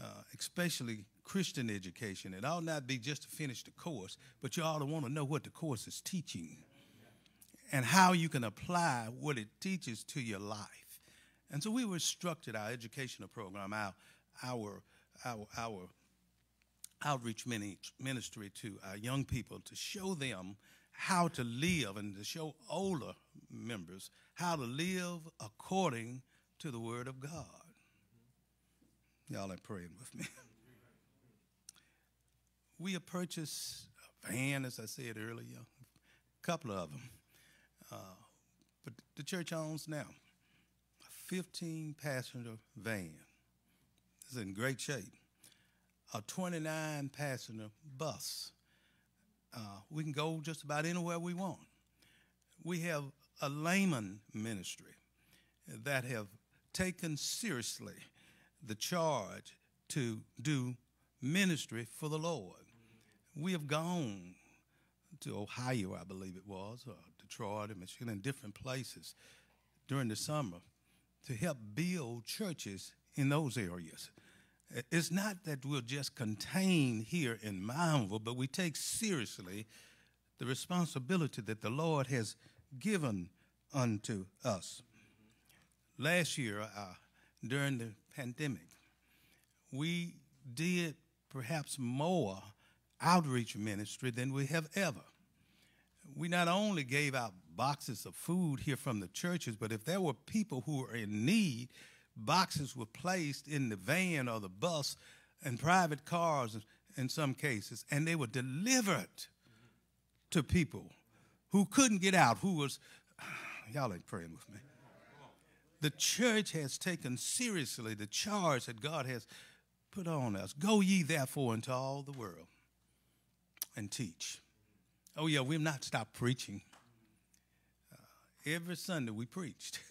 uh, especially Christian education, it ought not be just to finish the course, but you ought to want to know what the course is teaching and how you can apply what it teaches to your life. And so we were restructured our educational program, our, our, our, our outreach ministry to our young people to show them how to live and to show older members how to live according to the Word of God. Y'all are praying with me. <laughs> we have purchased a van, as I said earlier, a couple of them. Uh, but the church owns now 15 passenger van. It's in great shape. A 29 passenger bus. Uh, we can go just about anywhere we want. We have a layman ministry that have taken seriously the charge to do ministry for the Lord. We have gone to Ohio, I believe it was, or Detroit and Michigan, and different places during the summer to help build churches in those areas. It's not that we're just contained here in Moundville, but we take seriously the responsibility that the Lord has given unto us. Last year, uh, during the pandemic, we did perhaps more outreach ministry than we have ever. We not only gave out boxes of food here from the churches, but if there were people who were in need, boxes were placed in the van or the bus and private cars in some cases, and they were delivered to people who couldn't get out, who was, <sighs> y'all ain't praying with me. The church has taken seriously the charge that God has put on us. Go ye therefore into all the world and teach. Oh, yeah, we've not stopped preaching. Every Sunday we preached. <laughs>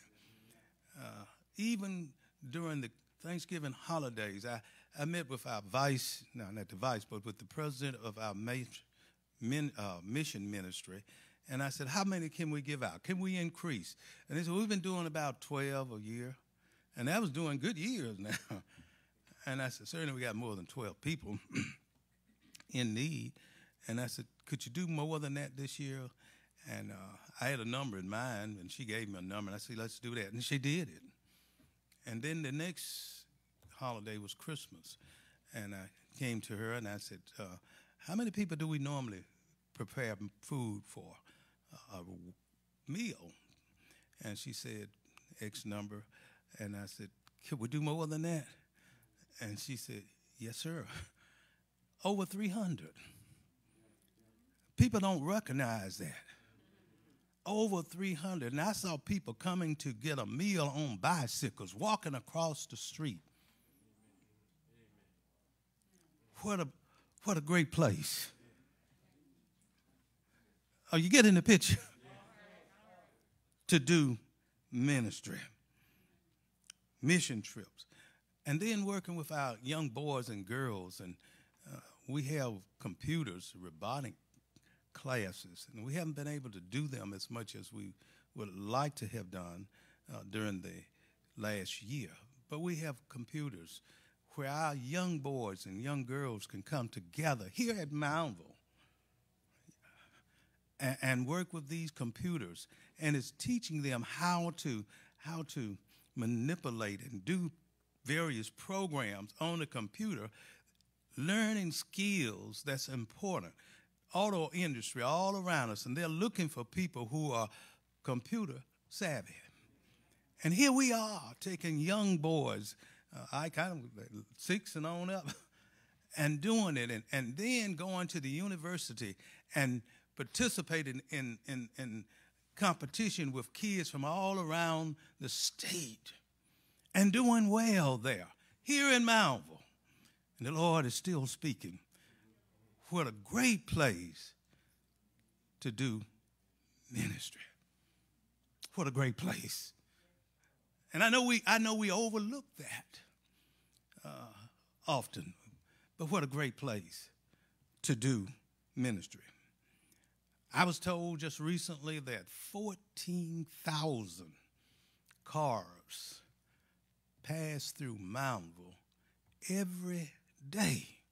Uh, even during the Thanksgiving holidays, I, I met with our vice, no, not the vice, but with the president of our min, uh, mission ministry. And I said, How many can we give out? Can we increase? And they said, We've been doing about 12 a year. And that was doing good years now. <laughs> And I said, Certainly we got more than 12 people <clears throat> in need. And I said, Could you do more than that this year? And uh, I had a number in mind, and she gave me a number. And I said, Let's do that. And she did it. And then the next holiday was Christmas. And I came to her and I said, uh, How many people do we normally prepare food for a meal? And she said, X number. And I said, Could we do more than that? And she said, Yes, sir. <laughs> Over 300. People don't recognize that. Over 300. And I saw people coming to get a meal on bicycles, walking across the street. What a, what a great place. Are you getting the picture? <laughs> to do ministry, mission trips, and then working with our young boys and girls. And uh, we have computers, robotic classes, and we haven't been able to do them as much as we would like to have done uh, during the last year. But we have computers where our young boys and young girls can come together here at Moundville and, and work with these computers. And it's teaching them how to how to manipulate and do various programs on the computer, learning skills that's important auto industry all around us, and they're looking for people who are computer savvy. And here we are taking young boys, uh, I kind of six and on up, <laughs> and doing it, and, and then going to the university and participating in, in, in competition with kids from all around the state and doing well there, here in Moundville. And the Lord is still speaking what a great place to do ministry. What a great place. And I know we, I know we overlook that uh, often, but what a great place to do ministry. I was told just recently that 14,000 cars pass through Moundville every day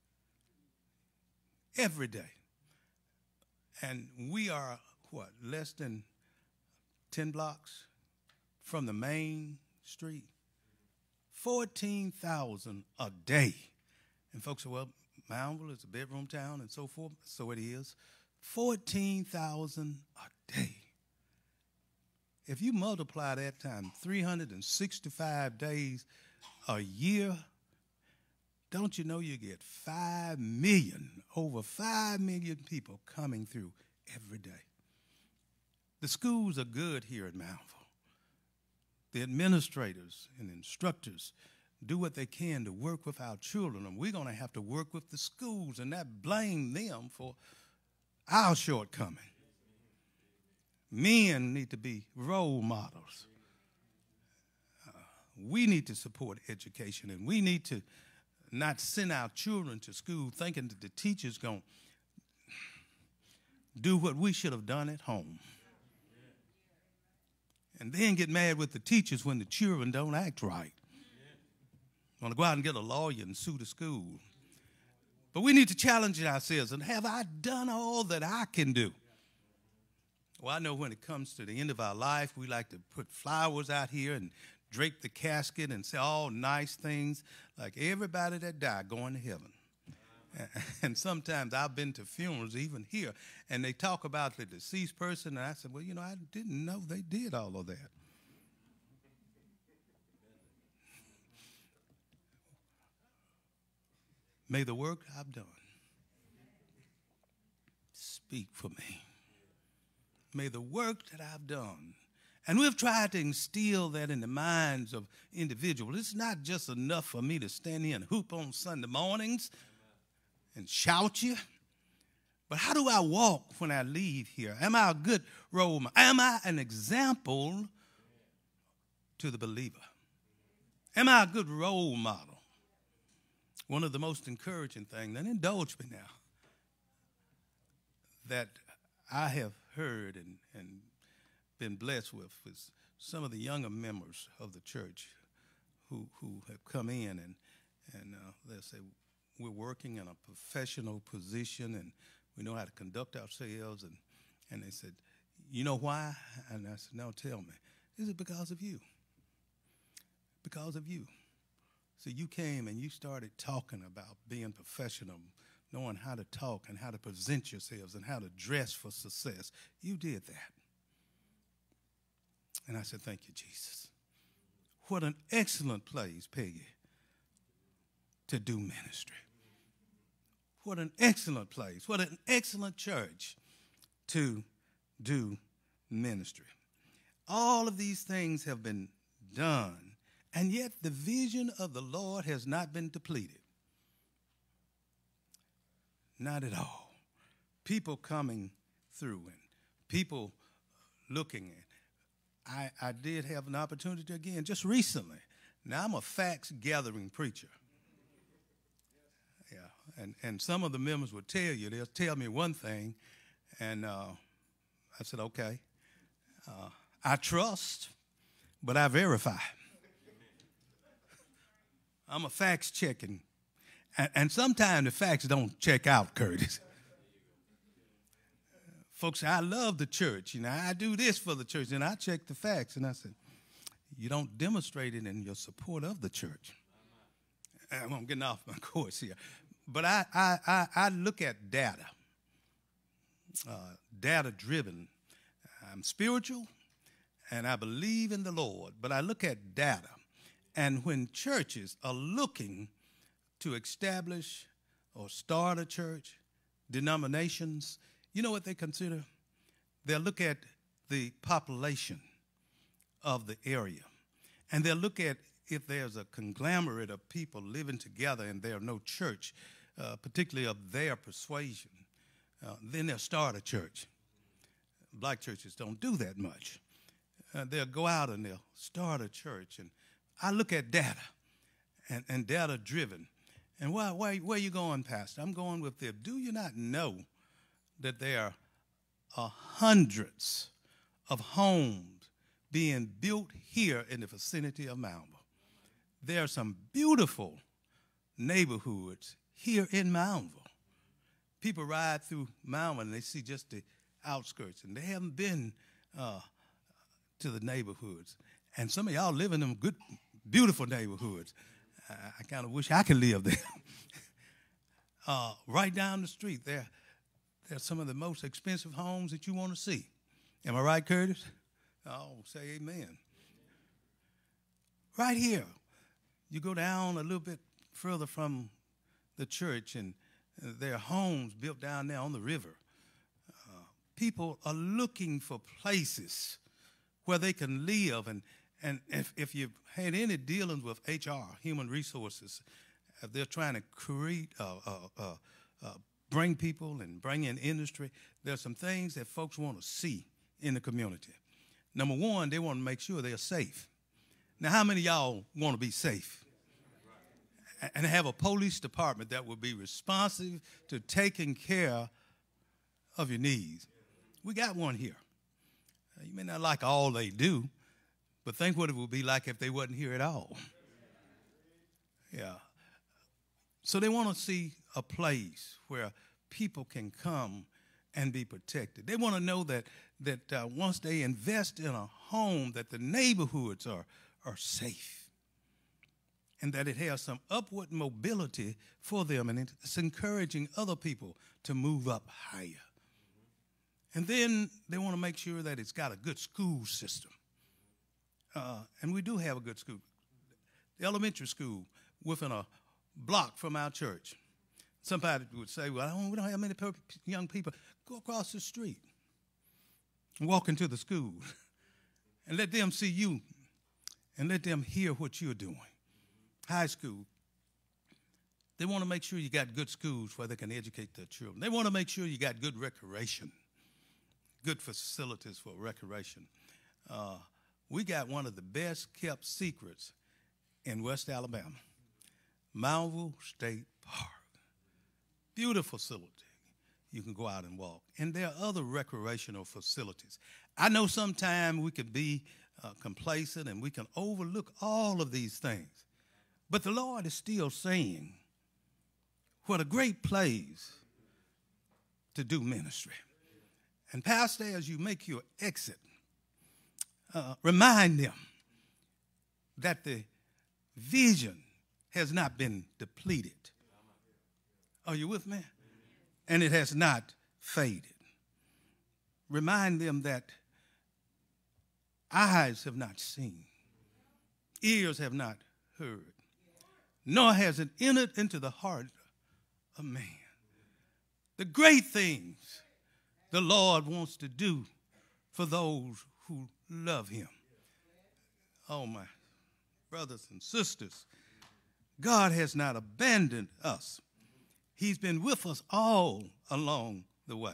every day. And we are, what, less than 10 blocks from the main street? 14,000 a day. And folks say, well, Moundville is a bedroom town and so forth. So it is. 14,000 a day. If you multiply that time 365 days a year, don't you know you get 5 million, over 5 million people coming through every day? The schools are good here at Moundville. The administrators and instructors do what they can to work with our children, and we're going to have to work with the schools and not blame them for our shortcoming. Men need to be role models. Uh, we need to support education, and we need to not send our children to school thinking that the teacher's going to do what we should have done at home. And then get mad with the teachers when the children don't act right. Want to go out and get a lawyer and sue the school. But we need to challenge ourselves and have I done all that I can do? Well, I know when it comes to the end of our life, we like to put flowers out here and drape the casket and say all nice things like everybody that died going to heaven. <laughs> And sometimes I've been to funerals, even here, and they talk about the deceased person, and I said, Well, you know, I didn't know they did all of that. May the work I've done speak for me. May the work that I've done, and we've tried to instill that in the minds of individuals. It's not just enough for me to stand here and hoop on Sunday mornings and shout you. But how do I walk when I leave here? Am I a good role model? Am I an example to the believer? Am I a good role model? One of the most encouraging things, and indulge me now, that I have heard and, and been blessed with is some of the younger members of the church who, who have come in and, and uh, they'll say, we're working in a professional position and we know how to conduct ourselves. And, and they said, You know why? And I said, No, tell me. Is it because of you? Because of you. So you came and you started talking about being professional, knowing how to talk and how to present yourselves and how to dress for success. You did that. And I said, Thank you, Jesus. What an excellent place, Peggy, to do ministry. What an excellent place. What an excellent church to do ministry. All of these things have been done, and yet the vision of the Lord has not been depleted. Not at all. People coming through and people looking at. I, I did have an opportunity again just recently. Now I'm a facts gathering preacher Yeah, and, and some of the members will tell you, they'll tell me one thing, and uh, I said, okay. Uh, I trust, but I verify. I'm a facts checking. And, and sometimes the facts don't check out, Curtis. Folks say, I love the church. You know, I do this for the church. And I check the facts. And I said, You don't demonstrate it in your support of the church. I'm getting off my <laughs> course here but I, I, I, I look at data, uh, data driven. I'm spiritual and I believe in the Lord, but I look at data. And when churches are looking to establish or start a church, denominations, you know what they consider? They'll look at the population of the area. And they'll look at if there's a conglomerate of people living together and there's no church, uh, particularly of their persuasion, uh, then they'll start a church. Black churches don't do that much. Uh, they'll go out and they'll start a church. And I look at data and, and data driven. And why, why, where are you going, Pastor? I'm going with this. Do you not know that there are hundreds of homes being built here in the vicinity of Moundville? There are some beautiful neighborhoods here in Moundville. People ride through Moundville and they see just the outskirts, and they haven't been uh, to the neighborhoods. And some of y'all live in them good, beautiful neighborhoods. I, I kind of wish I could live there. <laughs> uh, right down the street, there, there are some of the most expensive homes that you want to see. Am I right, Curtis? Oh, say amen. Right here, you go down a little bit further from the church and there are homes built down there on the river. Uh, people are looking for places where they can live. And, and if, if you've had any dealings with HR, human resources, they're trying to create, a, uh, uh, uh, bring people and bring in industry, there's some things that folks want to see in the community. Number one, they want to make sure they're safe. Now, how many y'all want to be safe? and have a police department that will be responsive to taking care of your needs. We got one here. You may not like all they do, but think what it would be like if they wasn't here at all. Yeah. So they want to see a place where people can come and be protected. They want to know that that uh, once they invest in a home, that the neighborhoods are are safe and that it has some upward mobility for them and it's encouraging other people to move up higher. And then they want to make sure that it's got a good school system. Uh, and we do have a good school. The elementary school within a block from our church. Somebody would say, Well, we don't have many young people. Go across the street and walk into the school <laughs> and let them see you and let them hear what you're doing. High school. They want to make sure you got good schools where they can educate their children. They want to make sure you got good recreation, good facilities for recreation. Uh, we got one of the best kept secrets in West Alabama, Moundville State Park. Beautiful facility. You can go out and walk. And there are other recreational facilities. I know sometimes we can be uh, complacent and we can overlook all of these things. But the Lord is still saying, what a great place to do ministry. And, Pastor, as you make your exit, uh, remind them that the vision has not been depleted. Are you with me? And it has not faded. Remind them that eyes have not seen, ears have not heard, nor has it entered into the heart of man. The great things the Lord wants to do for those who love him. Oh, my brothers and sisters, God has not abandoned us. He's been with us all along the way.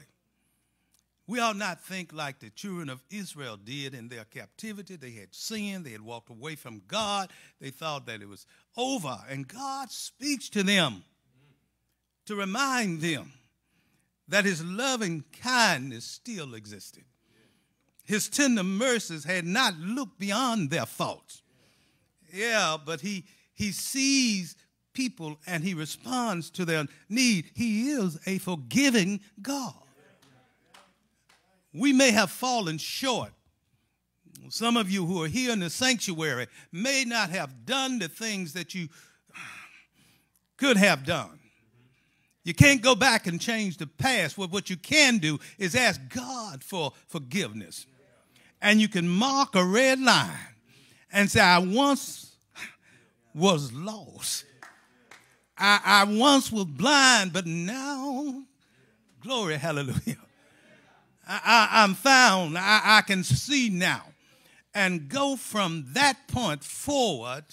We ought not think like the children of Israel did in their captivity. They had sinned, they had walked away from God, they thought that it was over. And God speaks to them to remind them that his loving kindness still existed. His tender mercies had not looked beyond their faults. Yeah, but he, he sees people and he responds to their need. He is a forgiving God. We may have fallen short. Some of you who are here in the sanctuary may not have done the things that you could have done. You can't go back and change the past. But what you can do is ask God for forgiveness and you can mark a red line and say, I once was lost. I, I once was blind, but now, glory, hallelujah. I, am found. I, I can see now. And go from that point forward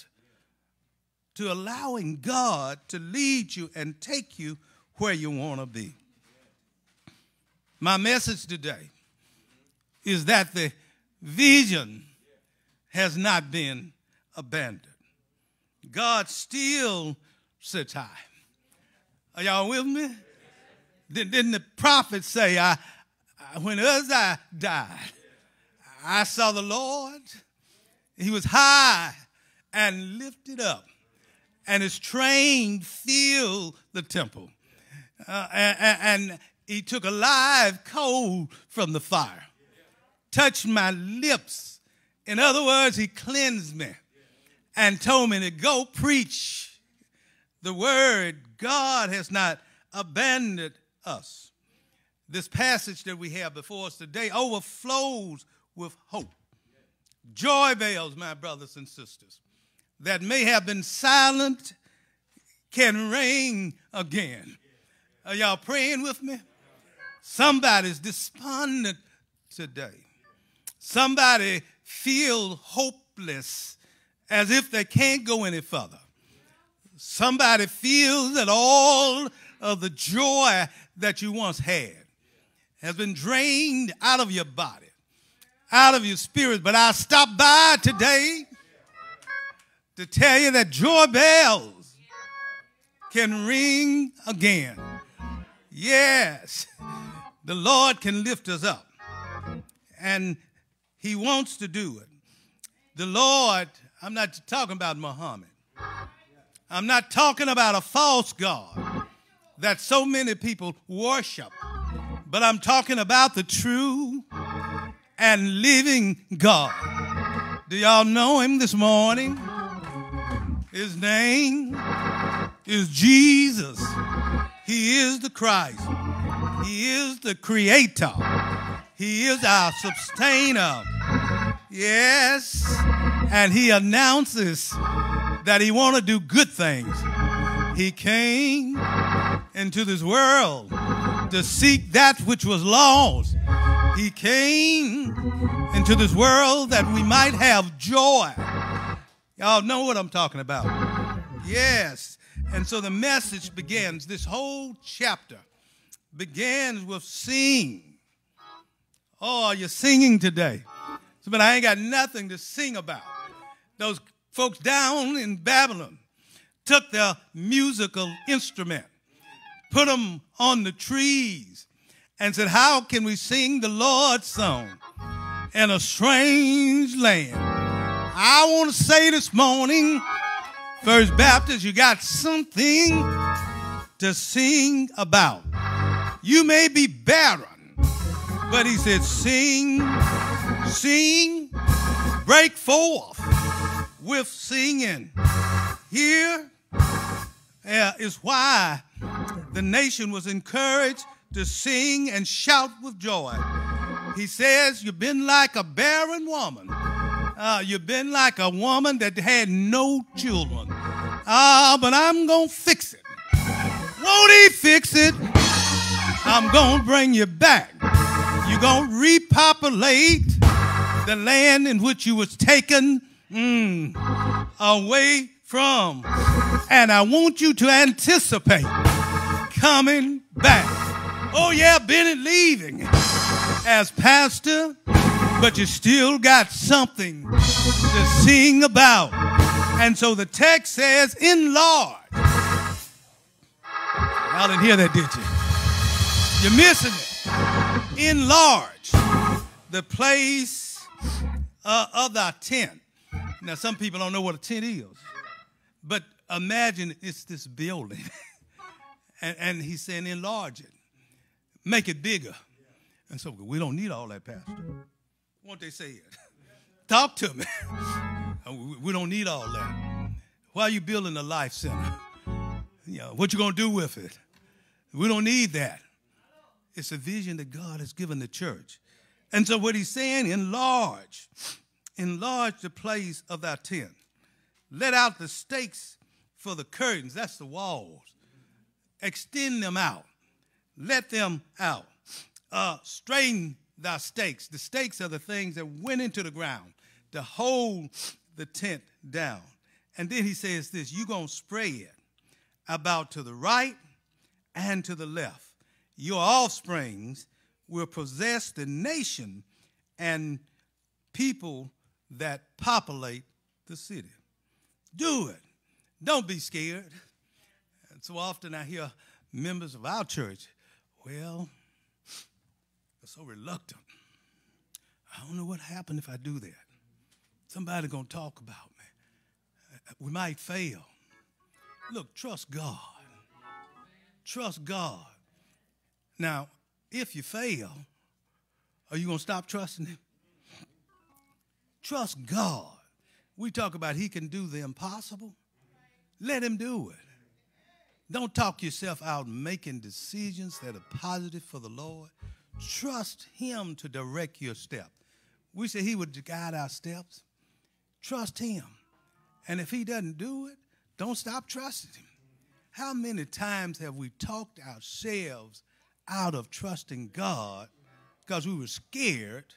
to allowing God to lead you and take you where you want to be. My message today is that the vision has not been abandoned. God still sits high. Are y'all with me? Didn't the prophet say, I, when Uzziah died, I saw the Lord. He was high and lifted up, and his train filled the temple. Uh, and, and he took a live coal from the fire touched my lips. In other words, he cleansed me and told me to go preach the word. God has not abandoned us. This passage that we have before us today overflows with hope. Joy bells, my brothers and sisters, that may have been silent can ring again. Are y'all praying with me? Somebody's despondent today. Somebody feel hopeless as if they can't go any further. Somebody feels that all of the joy that you once had has been drained out of your body, out of your spirit. But I stopped by today to tell you that joy bells can ring again. Yes, the Lord can lift us up. And he wants to do it. The Lord, I'm not talking about Muhammad. I'm not talking about a false God that so many people worship, but I'm talking about the true and living God. Do y'all know him this morning? His name is Jesus. He is the Christ. He is the creator. He is our sustainer. Yes. And he announces that he want to do good things. He came into this world to seek that which was lost. He came into this world that we might have joy. Y'all know what I'm talking about. Yes. And so the message begins, this whole chapter begins with sing. Oh, you're singing today? But I ain't got nothing to sing about. Those folks down in Babylon took their musical instrument, put them on the trees, and said, How can we sing the Lord's song in a strange land? I want to say this morning, First Baptist, you got something to sing about. You may be barren, but he said, Sing, sing, break forth with singing. Here uh, is why the nation was encouraged to sing and shout with joy. He says, You've been like a barren woman. Uh, you've been like a woman that had no children. Ah, uh, but I'm going to fix it. Won't he fix it? I'm going to bring you back. You're going to repopulate the land in which you was taken mm, away from. And I want you to anticipate coming back. Oh, yeah, Bennett leaving as pastor, but you still got something to sing about. And so the text says, enlarge. Y'all didn't hear that, did you? You're missing it. Enlarge the place uh, of thy tent. Now, some people don't know what a tent is, but imagine it's this building. <laughs> and, and he's saying, enlarge it, make it bigger. And so we don't need all that, Pastor. Won't they say it? <laughs> Talk to me. <laughs> we don't need all that. Why are you building a life center? You know, what you gonna do with it? We don't need that. It's a vision that God has given the church. And so what he's saying, enlarge. Enlarge the place of thy tent. Let out the stakes for the curtains. That's the walls. Extend them out. Let them out uh, straighten thy stakes. The stakes are the things that went into the ground to hold the tent down. And then he says this you're going to spray it about to the right and to the left. Your offsprings will possess the nation and people that populate the city. Do it. Don't be scared. And so often I hear members of our church, well, they're so reluctant. I don't know what happened if I do that. Somebody gonna talk about me. We might fail. Look, trust God. Trust God. Now, if you fail, are you gonna stop trusting Him? Trust God. We talk about He can do the impossible. Let Him do it. Don't talk yourself out making decisions that are positive for the Lord. Trust Him to direct your step. We say He would guide our steps. Trust Him. And if He doesn't do it, don't stop trusting Him. How many times have we talked ourselves out of trusting God because we were scared?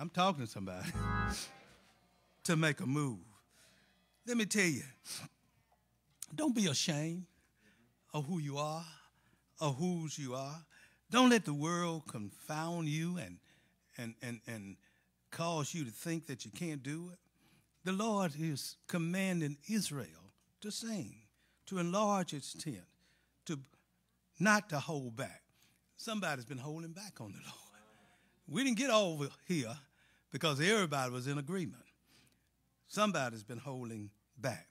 I'm talking to somebody <laughs> to make a move. Let me tell you, don't be ashamed of who you are, of whose you are. Don't let the world confound you and, and, and, and cause you to think that you can't do it. The Lord is commanding Israel to sing, to enlarge its tent, to not to hold back. Somebody's been holding back on the Lord. We didn't get over here because everybody was in agreement. Somebody's been holding back.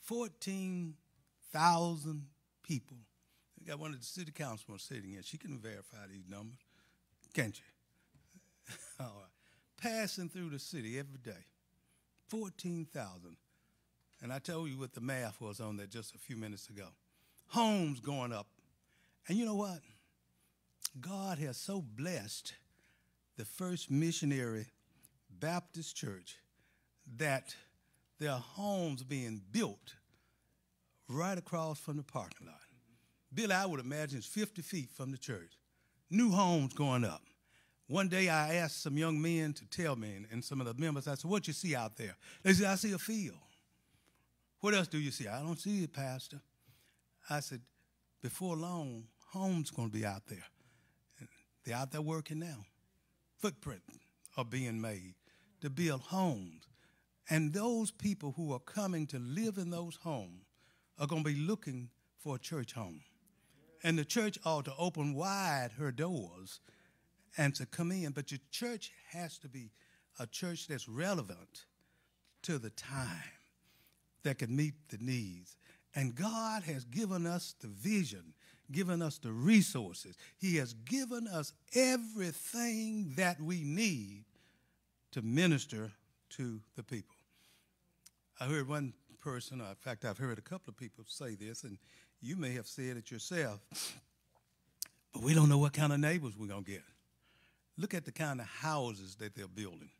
14,000 people got one of the city councilmen sitting here. She can verify these numbers, can't you? <laughs> All right. Passing through the city every day, 14,000. And I told you what the math was on that just a few minutes ago. Homes going up. And you know what? God has so blessed the first missionary Baptist church that there are homes being built right across from the parking lot. Bill, I would imagine it's 50 feet from the church. New homes going up. One day I asked some young men to tell me, and some of the members, I said, What you see out there? They said, I see a field. What else do you see? I don't see it, Pastor. I said, Before long, homes going to be out there. They're out there working now. Footprint are being made to build homes. And those people who are coming to live in those homes are going to be looking for a church home. And the church ought to open wide her doors and to come in. But your church has to be a church that's relevant to the time, that can meet the needs. And God has given us the vision, given us the resources. He has given us everything that we need to minister to the people. I heard one person, uh, in fact, I've heard a couple of people say this, and you may have said it yourself, <sniffs> but we don't know what kind of neighbors we're going to get. Look at the kind of houses that they're building.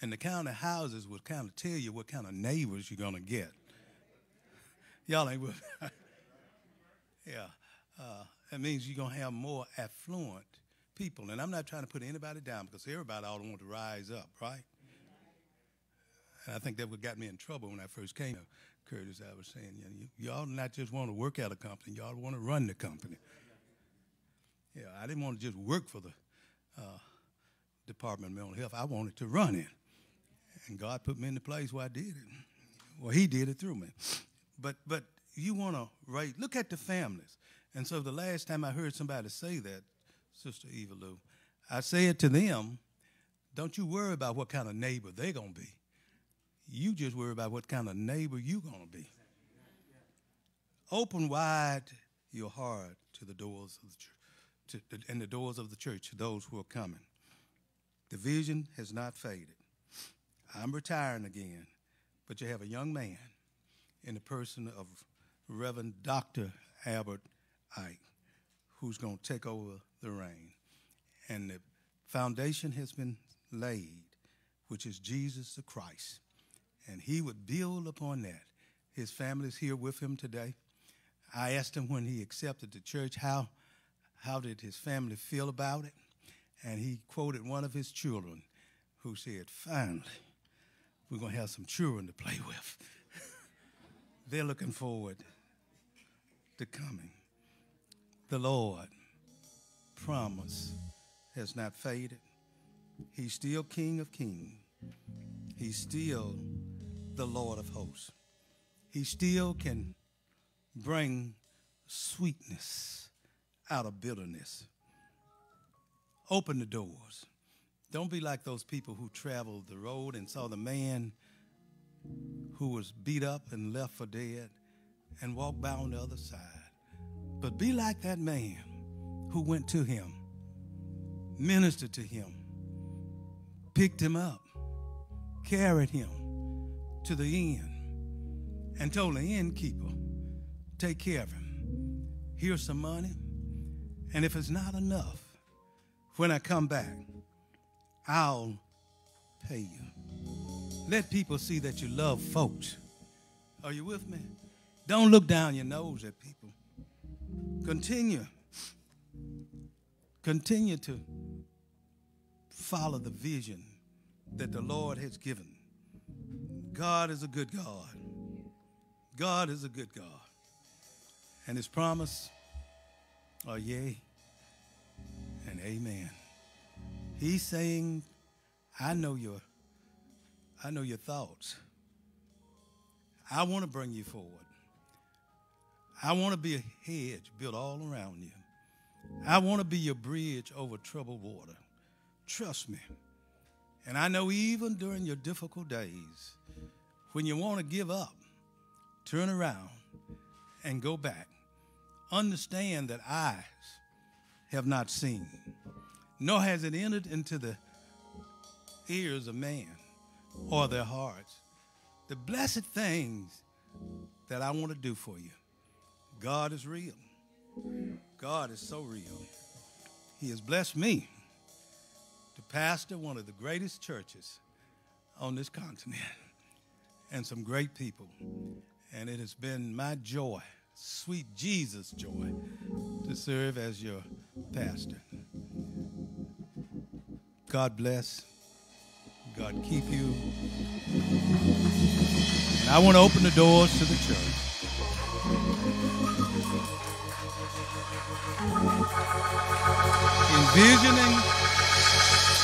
And the kind of houses will kind of tell you what kind of neighbors you're going to get. <laughs> Y'all ain't with <laughs> Yeah. Uh, that means you're going to have more affluent people. And I'm not trying to put anybody down because everybody ought to want to rise up, right? And I think that what got me in trouble when I first came. Here, Curtis, I was saying, you, know, you, all not just want to work at a company, y'all want to run the company. Yeah, I didn't want to just work for the uh, Department of Mental Health. I wanted to run it. And God put me in the place where I did it. Well, He did it through me. But but you want to write, look at the families. And so the last time I heard somebody say that, Sister Eva Lou, I said to them, don't you worry about what kind of neighbor they're going to be. You just worry about what kind of neighbor you're going to be. Open wide your heart to the doors of the church to, and the doors of the church to those who are coming. The vision has not faded. I'm retiring again, but you have a young man in the person of Reverend Dr. Albert Ike who's going to take over the reign. And the foundation has been laid, which is Jesus the Christ. And he would build upon that. His family's here with him today. I asked him when he accepted the church how how did his family feel about it? And he quoted one of his children who said, Finally, we're going to have some children to play with. <laughs> They're looking forward to coming. The Lord promise has not faded. He's still King of Kings. He's still the Lord of hosts. He still can bring sweetness out of bitterness. Open the doors. Don't be like those people who traveled the road and saw the man who was beat up and left for dead and walked by on the other side. But be like that man who went to him, ministered to him, picked him up, carried him to the inn, and told the innkeeper, Take care of him. Here's some money. And if it's not enough, when I come back, I'll pay you. Let people see that you love folks. Are you with me? Don't look down your nose at people. Continue. Continue to follow the vision that the Lord has given. God is a good God. God is a good God. And his promise are yea and amen. He's saying, I know your I know your thoughts. I want to bring you forward. I want to be a hedge built all around you. I want to be your bridge over troubled water. Trust me. And I know even during your difficult days, when you want to give up, turn around and go back. Understand that eyes have not seen, nor has it entered into the ears of man or their hearts. The blessed things that I want to do for you. God is real. God is so real. He has blessed me to pastor one of the greatest churches on this continent <laughs> and some great people. And it has been my joy, sweet Jesus' joy, to serve as your pastor. God bless. God keep you. And I want to open the doors to the church. Envisioning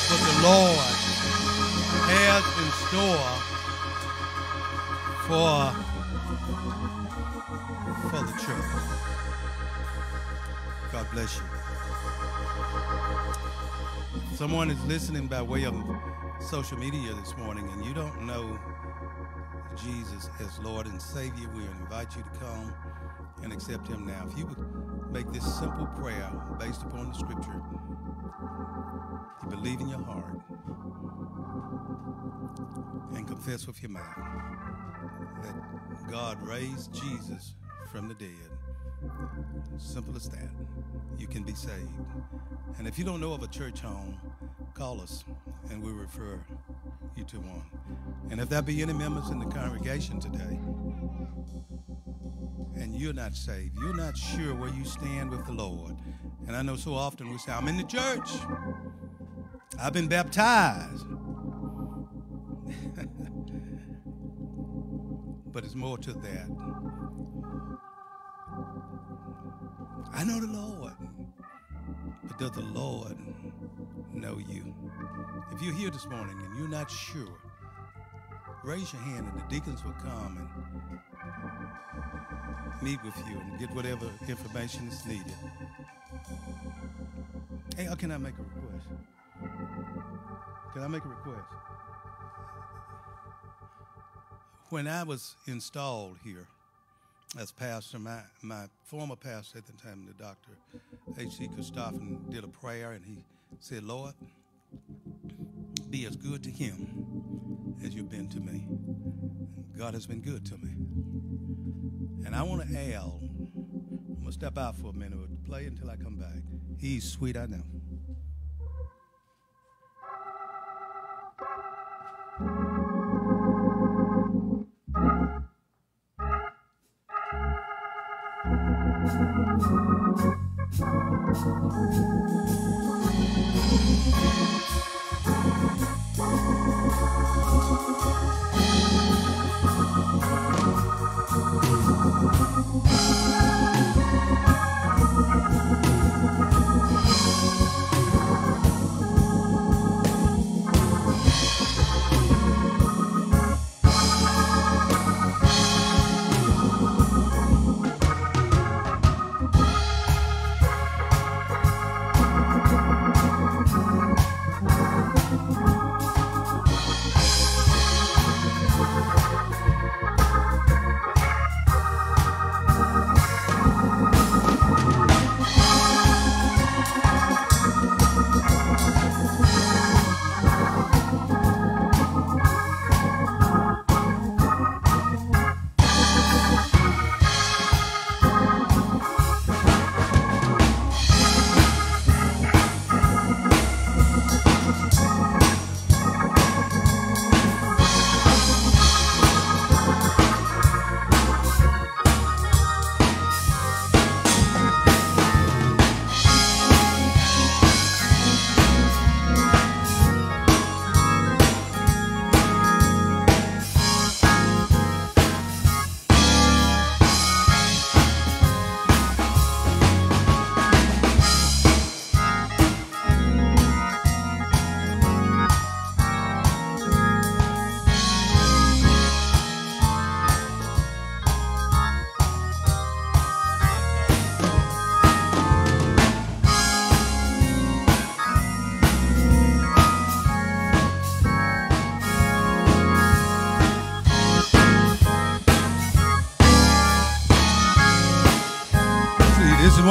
what the Lord has in store for, for the church. God bless you. Someone is listening by way of social media this morning and you don't know Jesus as Lord and Savior, we invite you to come and accept Him now. If you would make this simple prayer based upon the scripture, you believe in your heart and confess with your mouth that God raised Jesus from the dead. Simple as that. You can be saved. And if you don't know of a church home, call us and we'll refer you to one. And if there be any members in the congregation today and you're not saved, you're not sure where you stand with the Lord. And I know so often we say, I'm in the church, I've been baptized. <laughs> but it's more to that. I know the Lord, but does the Lord know you? If you're here this morning and you're not sure, raise your hand and the deacons will come and meet with you and get whatever information is needed. Hey, how can I make a request? Can I make a request? When I was installed here as pastor, my, my former pastor at the time, the doctor, H.C. Christopher, did a prayer and he said, Lord, be as good to him as you've been to me. God has been good to me. And I want to Al, I'm going to step out for a minute, play until I come back. He's sweet, I know. See, this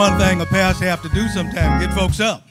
one thing a pastor have to do sometimes, get folks up.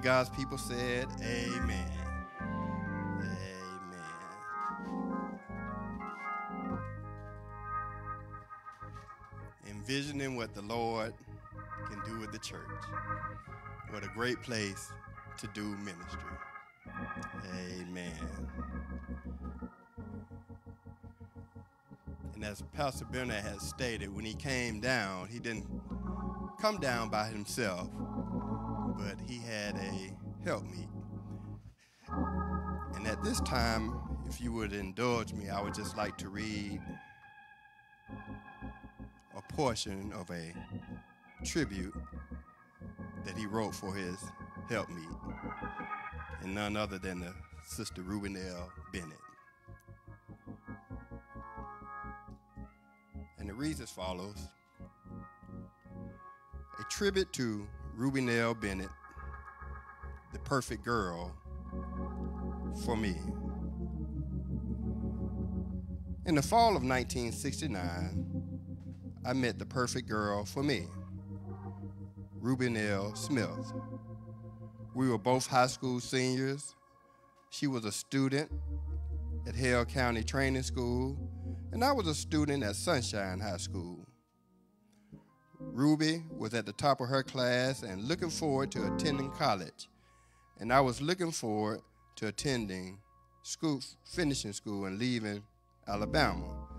of God's people said, Amen. Amen. Envisioning what the Lord can do with the church. What a great place to do ministry. Amen. And as Pastor Bernard has stated, when he came down, he didn't come down by himself but he had a helpmeet. And at this time, if you would indulge me, I would just like to read a portion of a tribute that he wrote for his helpmeet, and none other than the Sister Rubinell Bennett. And it reads as follows A tribute to Rubinell Bennett, the perfect girl for me. In the fall of 1969, I met the perfect girl for me, Rubinell Smith. We were both high school seniors. She was a student at Hale County Training School, and I was a student at Sunshine High School. Ruby was at the top of her class and looking forward to attending college, and I was looking forward to attending school, finishing school, and leaving Alabama